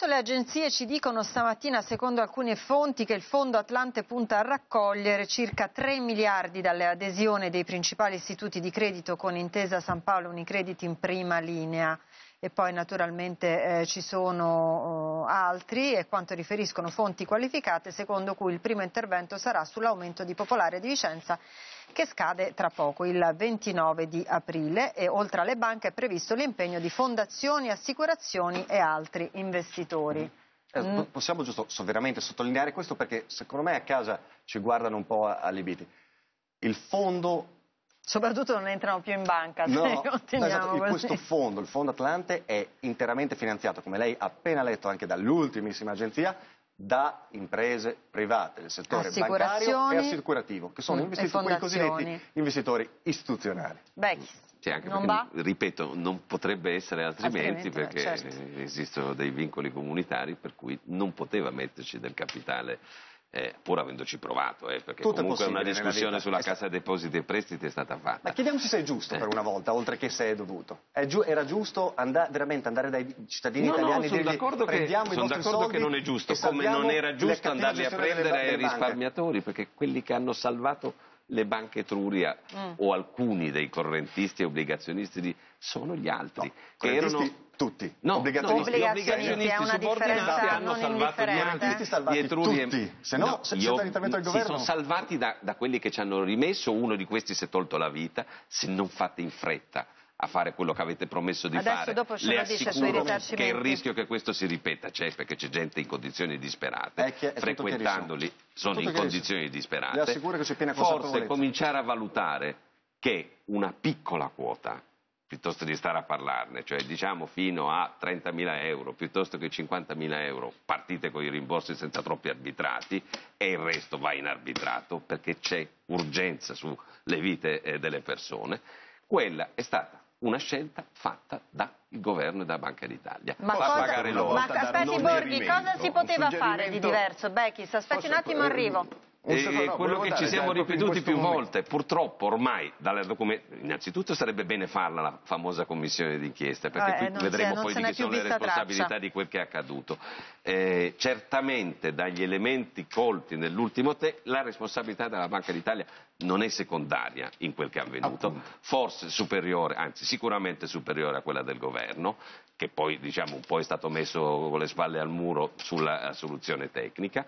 intanto le agenzie ci dicono stamattina, secondo alcune fonti, che il Fondo Atlante punta a raccogliere circa 3 miliardi dalle adesioni dei principali istituti di credito con Intesa San Paolo Unicredit in prima linea. e poi naturalmente eh, ci sono eh, altri e quanto riferiscono fonti qualificate secondo cui il primo intervento sarà sull'aumento di Popolare di Vicenza che scade tra poco, il 29 di aprile e oltre alle banche è previsto l'impegno di fondazioni, assicurazioni e altri investitori. Eh, mm. Possiamo giusto so, veramente sottolineare questo perché secondo me a casa ci guardano un po' allibiti. Il fondo Soprattutto non entrano più in banca. <laughs> No, esatto, questo fondo, il Fondo Atlante, è interamente finanziato, come lei ha appena letto anche dall'ultimissima agenzia, da imprese private del settore bancario e assicurativo, che sono investitori, cosiddetti investitori istituzionali. Becchi. Cioè, anche non perché, ripeto, non potrebbe essere altrimenti, altrimenti perché certo. esistono dei vincoli comunitari per cui non poteva metterci del capitale eh, pur avendoci provato, eh, perché Tutto comunque una discussione sulla Cassa Depositi e Prestiti è stata fatta. Ma chiediamoci se è giusto per una volta, oltre che se è dovuto. È giu era giusto and veramente andare dai cittadini no, italiani no, sono d'accordo che, sono d'accordo che non è giusto, come non era giusto andarli a prendere ai risparmiatori, perché quelli che hanno salvato le banche Etruria mm. o alcuni dei correntisti e obbligazionisti di, sono gli altri. Che erano tutti. No, obbligazionisti, no, obbligazionisti è una differenza hanno salvato gli altri salvati. Tutti. Se no, no se io, l'intervento del governo. Si sono salvati da, da quelli che ci hanno rimesso, uno di questi si è tolto la vita, se non fate in fretta a fare quello che avete promesso di Adesso fare. Dopo Le assicuro che il rischio che questo si ripeta c'è perché c'è gente in condizioni disperate, è è frequentandoli sono in condizioni disperate. Le assicuro che c'è piena Forse cominciare a valutare che una piccola quota piuttosto di stare a parlarne, cioè diciamo fino a 30.000 euro piuttosto che 50.000 euro, partite con i rimborsi senza troppi arbitrati e il resto va in arbitrato perché c'è urgenza sulle vite eh, delle persone, quella è stata una scelta fatta dal governo e dalla Banca d'Italia. Ma, cosa, ma aspetti Borghi, cosa si poteva fare di diverso? Bechis, aspetti un attimo, arrivo. E quello che ci siamo ripetuti più momento. volte, purtroppo ormai, innanzitutto sarebbe bene farla la famosa commissione d'inchiesta, perché eh, qui vedremo poi di che sono le responsabilità traccia. di quel che è accaduto. Eh, certamente dagli elementi colti nell'ultimo te, la responsabilità della Banca d'Italia non è secondaria in quel che è avvenuto, Appunto. forse superiore, anzi sicuramente superiore a quella del governo, che poi diciamo un po' è stato messo con le spalle al muro sulla soluzione tecnica.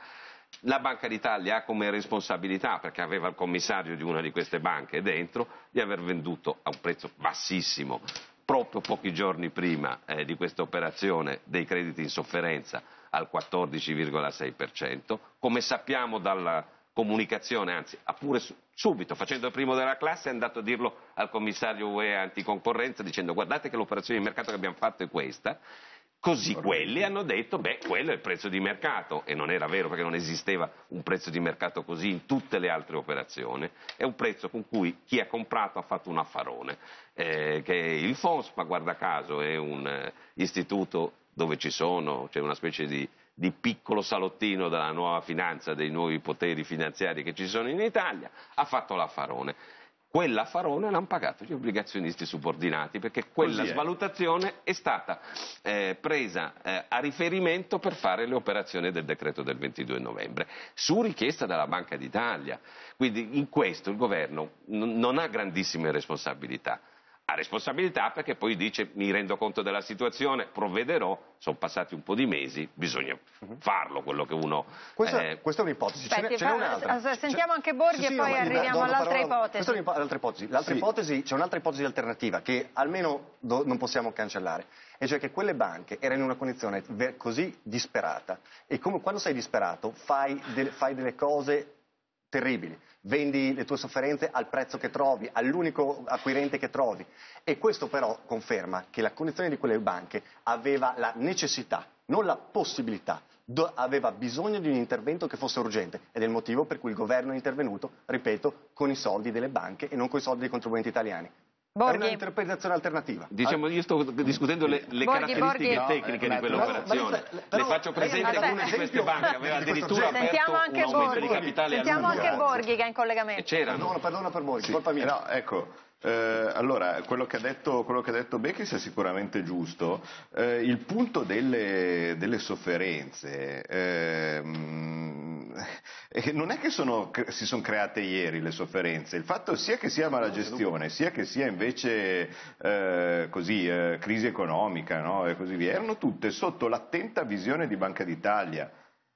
La Banca d'Italia ha come responsabilità, perché aveva il commissario di una di queste banche dentro, di aver venduto a un prezzo bassissimo, proprio pochi giorni prima eh, di questa operazione, dei crediti in sofferenza al 14,6%. Come sappiamo dalla comunicazione, anzi, ha pure subito, facendo il primo della classe, è andato a dirlo al commissario UE anticoncorrenza dicendo guardate che l'operazione di mercato che abbiamo fatto è questa Così quelli hanno detto, beh, quello è il prezzo di mercato, e non era vero perché non esisteva un prezzo di mercato così in tutte le altre operazioni, è un prezzo con cui chi ha comprato ha fatto un affarone, eh, che il FONS, ma guarda caso è un eh, istituto dove ci sono, c'è una specie di, di piccolo salottino della nuova finanza, dei nuovi poteri finanziari che ci sono in Italia, ha fatto l'affarone quell'affarone l'hanno pagato gli obbligazionisti subordinati perché quella svalutazione è stata eh, presa eh, a riferimento per fare le operazioni del decreto del 22 novembre su richiesta della Banca d'Italia. Quindi in questo il governo non ha grandissime responsabilità ha responsabilità perché poi dice mi rendo conto della situazione, provvederò, sono passati un po' di mesi, bisogna mhm. farlo quello che uno... Questa, eh... questa è un'ipotesi, Aspetti, ce n'è, un'altra. Sentiamo anche Borghi sì, e poi arriviamo all'altra ipotesi. Questa è un'altra ipotesi. L'altra sì. ipotesi, c'è un'altra ipotesi alternativa che almeno do, non possiamo cancellare, e cioè che quelle banche erano in una condizione così disperata e come, quando sei disperato fai, de, fai delle cose terribili vendi le tue sofferenze al prezzo che trovi, all'unico acquirente che trovi. E questo però conferma che la condizione di quelle banche aveva la necessità, non la possibilità, aveva bisogno di un intervento che fosse urgente ed è il motivo per cui il governo è intervenuto, ripeto, con i soldi delle banche e non con i soldi dei contribuenti italiani. Borghi. È un'interpretazione alternativa. Diciamo, io sto discutendo le, le Borghi, caratteristiche Borghi. tecniche no, di quell'operazione. No, le faccio presente che una di queste banche aveva addirittura Sentiamo aperto un aumento di capitale Sentiamo anche Borghi che è in collegamento. C'erano. No, perdona per Borghi, sì. colpa mia. No, ecco, eh, allora, quello che ha detto, quello che ha detto Becchis è sicuramente giusto. Eh, il punto delle, delle sofferenze eh, E non è che sono, si sono create ieri le sofferenze, il fatto sia che sia malagestione, sia che sia invece eh, così, eh, crisi economica no? e così via, erano tutte sotto l'attenta visione di Banca d'Italia.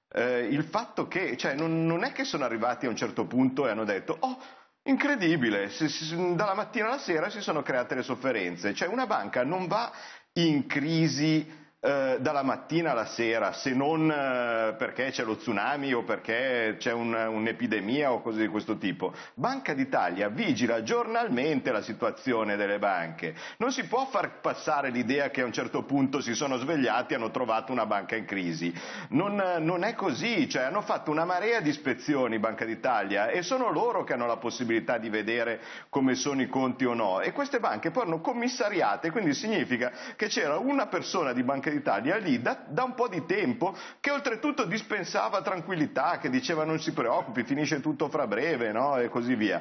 Eh, il fatto che, cioè, non, non, è che sono arrivati a un certo punto e hanno detto, oh, incredibile, si, si, dalla mattina alla sera si sono create le sofferenze, cioè una banca non va in crisi eh, dalla mattina alla sera, se non eh, perché c'è lo tsunami o perché c'è un, un'epidemia o cose di questo tipo. Banca d'Italia vigila giornalmente la situazione delle banche. Non si può far passare l'idea che a un certo punto si sono svegliati e hanno trovato una banca in crisi. Non, non è così, cioè hanno fatto una marea di ispezioni Banca d'Italia e sono loro che hanno la possibilità di vedere come sono i conti o no. E queste banche poi hanno commissariate, quindi significa che c'era una persona di Banca d'Italia Italia lì da, da, un po' di tempo, che oltretutto dispensava tranquillità, che diceva non si preoccupi, finisce tutto fra breve, no? e così via.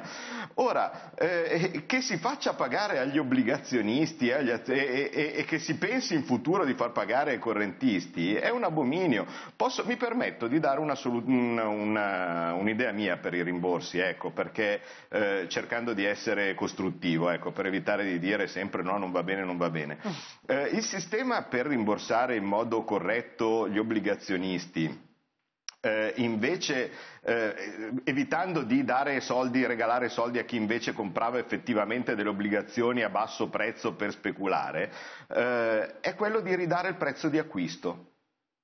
Ora, eh, che si faccia pagare agli obbligazionisti eh, agli, e, e, e, che si pensi in futuro di far pagare ai correntisti è un abominio. Posso, mi permetto di dare una, una, una, un'idea mia per i rimborsi, ecco, perché eh, cercando di essere costruttivo, ecco, per evitare di dire sempre no, non va bene, non va bene. Mm. Eh, il sistema per rimborsare rimborsare in modo corretto gli obbligazionisti, eh, invece eh, evitando di dare soldi, regalare soldi a chi invece comprava effettivamente delle obbligazioni a basso prezzo per speculare, eh, è quello di ridare il prezzo di acquisto.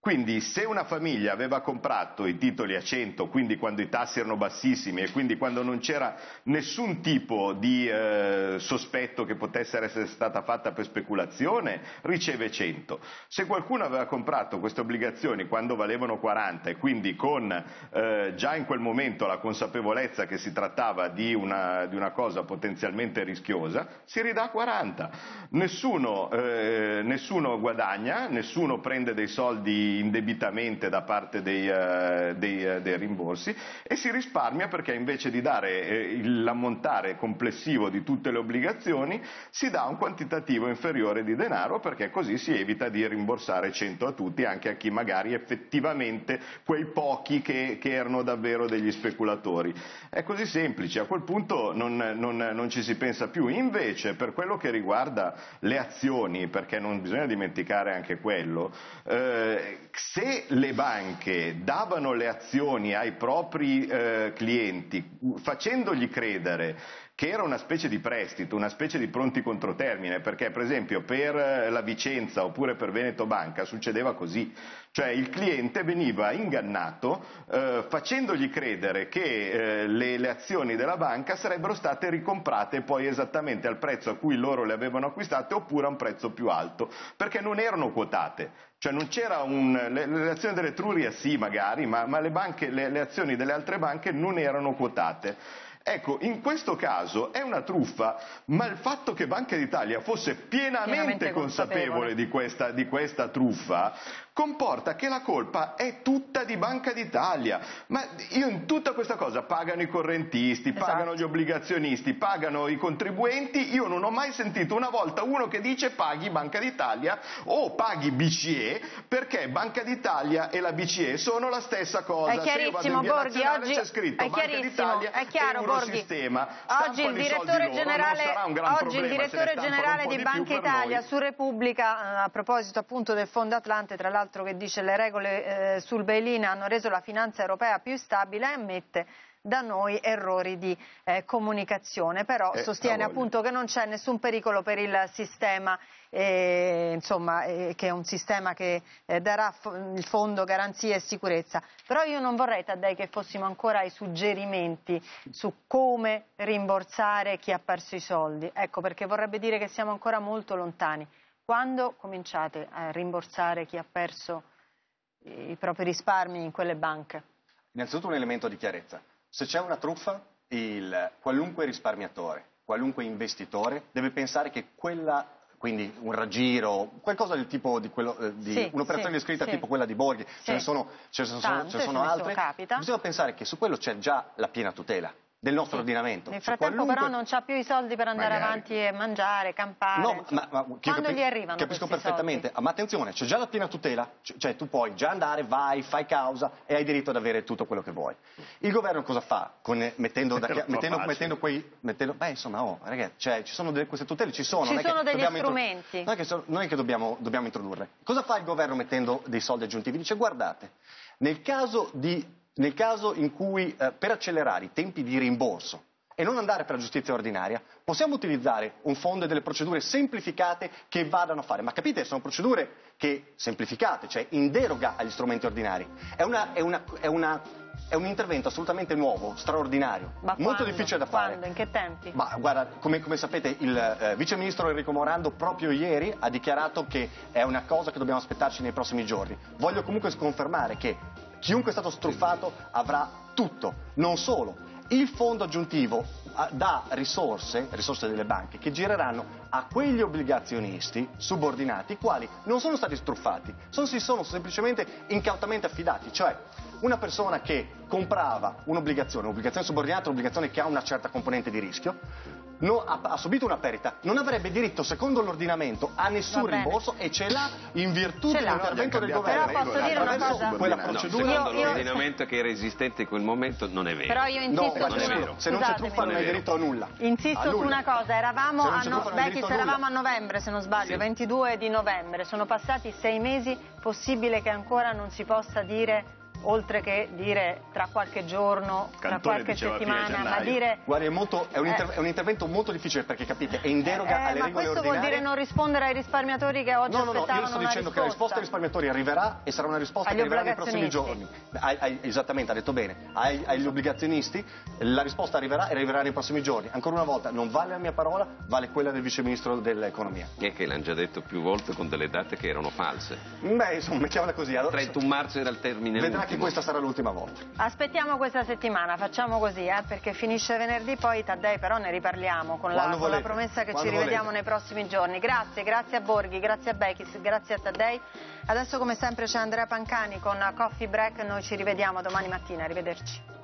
Quindi se una famiglia aveva comprato i titoli a 100, quindi quando i tassi erano bassissimi e quindi quando non c'era nessun tipo di eh, sospetto che potesse essere stata fatta per speculazione, riceve 100. Se qualcuno aveva comprato queste obbligazioni quando valevano 40 e quindi con eh, già in quel momento la consapevolezza che si trattava di una, di una cosa potenzialmente rischiosa, si ridà 40. Nessuno, eh, nessuno guadagna, nessuno prende dei soldi indebitamente da parte dei, uh, dei, uh, dei, rimborsi e si risparmia perché invece di dare eh, l'ammontare complessivo di tutte le obbligazioni si dà un quantitativo inferiore di denaro perché così si evita di rimborsare 100 a tutti anche a chi magari effettivamente quei pochi che, che erano davvero degli speculatori. È così semplice, a quel punto non, non, non ci si pensa più. Invece per quello che riguarda le azioni, perché non bisogna dimenticare anche quello, eh, se le banche davano le azioni ai propri eh, clienti facendogli credere che era una specie di prestito, una specie di pronti controtermine, perché per esempio per eh, la Vicenza oppure per Veneto Banca succedeva così, cioè il cliente veniva ingannato eh, facendogli credere che eh, le, le, azioni della banca sarebbero state ricomprate poi esattamente al prezzo a cui loro le avevano acquistate oppure a un prezzo più alto, perché non erano quotate. Cioè non c'era un... Le, le azioni dell'Etruria sì magari, ma, ma le, banche, le, le azioni delle altre banche non erano quotate. Ecco, in questo caso è una truffa, ma il fatto che Banca d'Italia fosse pienamente, pienamente consapevole, consapevole di, questa, di questa truffa comporta che la colpa è tutta di Banca d'Italia. Ma io in tutta questa cosa pagano i correntisti, esatto. pagano gli obbligazionisti, pagano i contribuenti, io non ho mai sentito una volta uno che dice paghi Banca d'Italia o paghi BCE perché Banca d'Italia e la BCE sono la stessa cosa. È chiarissimo, Borghi, oggi c'è scritto è Banca d'Italia è chiaro, Borghi. Oggi il direttore generale, oggi il direttore generale di Banca Italia su Repubblica, eh, a proposito appunto del Fondo Atlante, tra l'altro che dice le regole eh, sul bail-in hanno reso la finanza europea più stabile ammette da noi errori di eh, comunicazione, però eh, sostiene appunto che non c'è nessun pericolo per il sistema, eh, insomma, che è un sistema che eh, darà il fondo garanzie e sicurezza. Però io non vorrei, Taddei, che fossimo ancora ai suggerimenti su come rimborsare chi ha perso i soldi. Ecco, perché vorrebbe dire che siamo ancora molto lontani. Quando cominciate a rimborsare chi ha perso i propri risparmi in quelle banche? Innanzitutto un elemento di chiarezza. Se c'è una truffa, il, qualunque risparmiatore, qualunque investitore deve pensare che quella quindi un raggiro, qualcosa del tipo di, quello, eh, di sì, un'operazione sì, descritta sì. tipo quella di Borghi, ce ne sono, ce ne sono, Tante, ce ne sono altre, capita. bisogna pensare che su quello c'è già la piena tutela. Del nostro sì. ordinamento. Nel frattempo Qualunque... però non c'ha più i soldi per andare Magari. avanti e mangiare, campare. No, ma, ma, Quando capi- gli arrivano Capisco perfettamente, soldi? ma attenzione, c'è già la piena tutela, cioè tu puoi già andare, vai, fai causa e hai diritto ad avere tutto quello che vuoi. Il governo cosa fa? Con, eh, mettendo, <laughs> da, mettendo, mettendo, quei... Mettendo, beh, insomma, oh, ragazzi, cioè, ci sono delle, queste tutele, ci sono. Ci sono degli strumenti. Intro... Non è che, so, non è che dobbiamo, dobbiamo introdurre. Cosa fa il governo mettendo dei soldi aggiuntivi? Dice, guardate, nel caso, di, nel caso in cui, eh, per accelerare i tempi di rimborso, e non andare per la giustizia ordinaria, possiamo utilizzare un fondo e delle procedure semplificate che vadano a fare. Ma capite, sono procedure che, semplificate, cioè in deroga agli strumenti ordinari. È, una, è, una, è, una, è un intervento assolutamente nuovo, straordinario, Ma molto quando? difficile da fare. Quando? In che tempi? Ma guarda, come, come sapete il eh, vice ministro Enrico Morando proprio ieri ha dichiarato che è una cosa che dobbiamo aspettarci nei prossimi giorni. Voglio comunque sconfermare che chiunque è stato struffato avrà tutto, non solo. Il fondo aggiuntivo ah, dà risorse, risorse delle banche, che gireranno a quegli obbligazionisti subordinati, i quali non sono stati struffati, sono, si sono semplicemente incautamente affidati, cioè una persona che comprava un'obbligazione, un'obbligazione subordinata, un'obbligazione che ha una certa componente di rischio, no, ha, ha, subito una perdita, non avrebbe diritto, secondo l'ordinamento, a nessun rimborso e ce l'ha in virtù dell'intervento del governo. Però posso dire una cosa? Quella procedura. No, secondo io, l'ordinamento che era esistente in quel momento non è vero. Però io insisto no, su non è vero. Se non c'è truffa non hai diritto a nulla. Insisto a nulla. su una cosa, eravamo, a, no, Beckis, eravamo a novembre se non sbaglio, sì. 22 di novembre, sono passati sei mesi, possibile che ancora non si possa dire oltre che dire tra qualche giorno, Cantone tra qualche settimana, ma dire... Guardi, è, molto, è, un inter- eh, è, un intervento molto difficile perché capite, è in deroga eh, alle ma regole questo ordinarie. vuol dire non rispondere ai risparmiatori che oggi no, no, no, io sto dicendo risposta. che la risposta ai risparmiatori arriverà e sarà una risposta Agli che arriverà nei prossimi giorni. Ai, ai, esattamente, ha detto bene. Ai, agli obbligazionisti la risposta arriverà e arriverà nei prossimi giorni. Ancora una volta, non vale la mia parola, vale quella del Vice Ministro dell'Economia. Che, che l'hanno già detto più volte con delle date che erano false. Beh, insomma, mettiamola così. Allora, 31 marzo era il termine Che questa sarà l'ultima volta. Aspettiamo questa settimana, facciamo così, eh, perché finisce venerdì, poi Taddei però ne riparliamo con, la, con la, promessa che Quando ci rivediamo volete. nei prossimi giorni. Grazie, grazie a Borghi, grazie a Bechis, grazie a Taddei. Adesso come sempre c'è Andrea Pancani con Coffee Break, noi ci rivediamo domani mattina, arrivederci.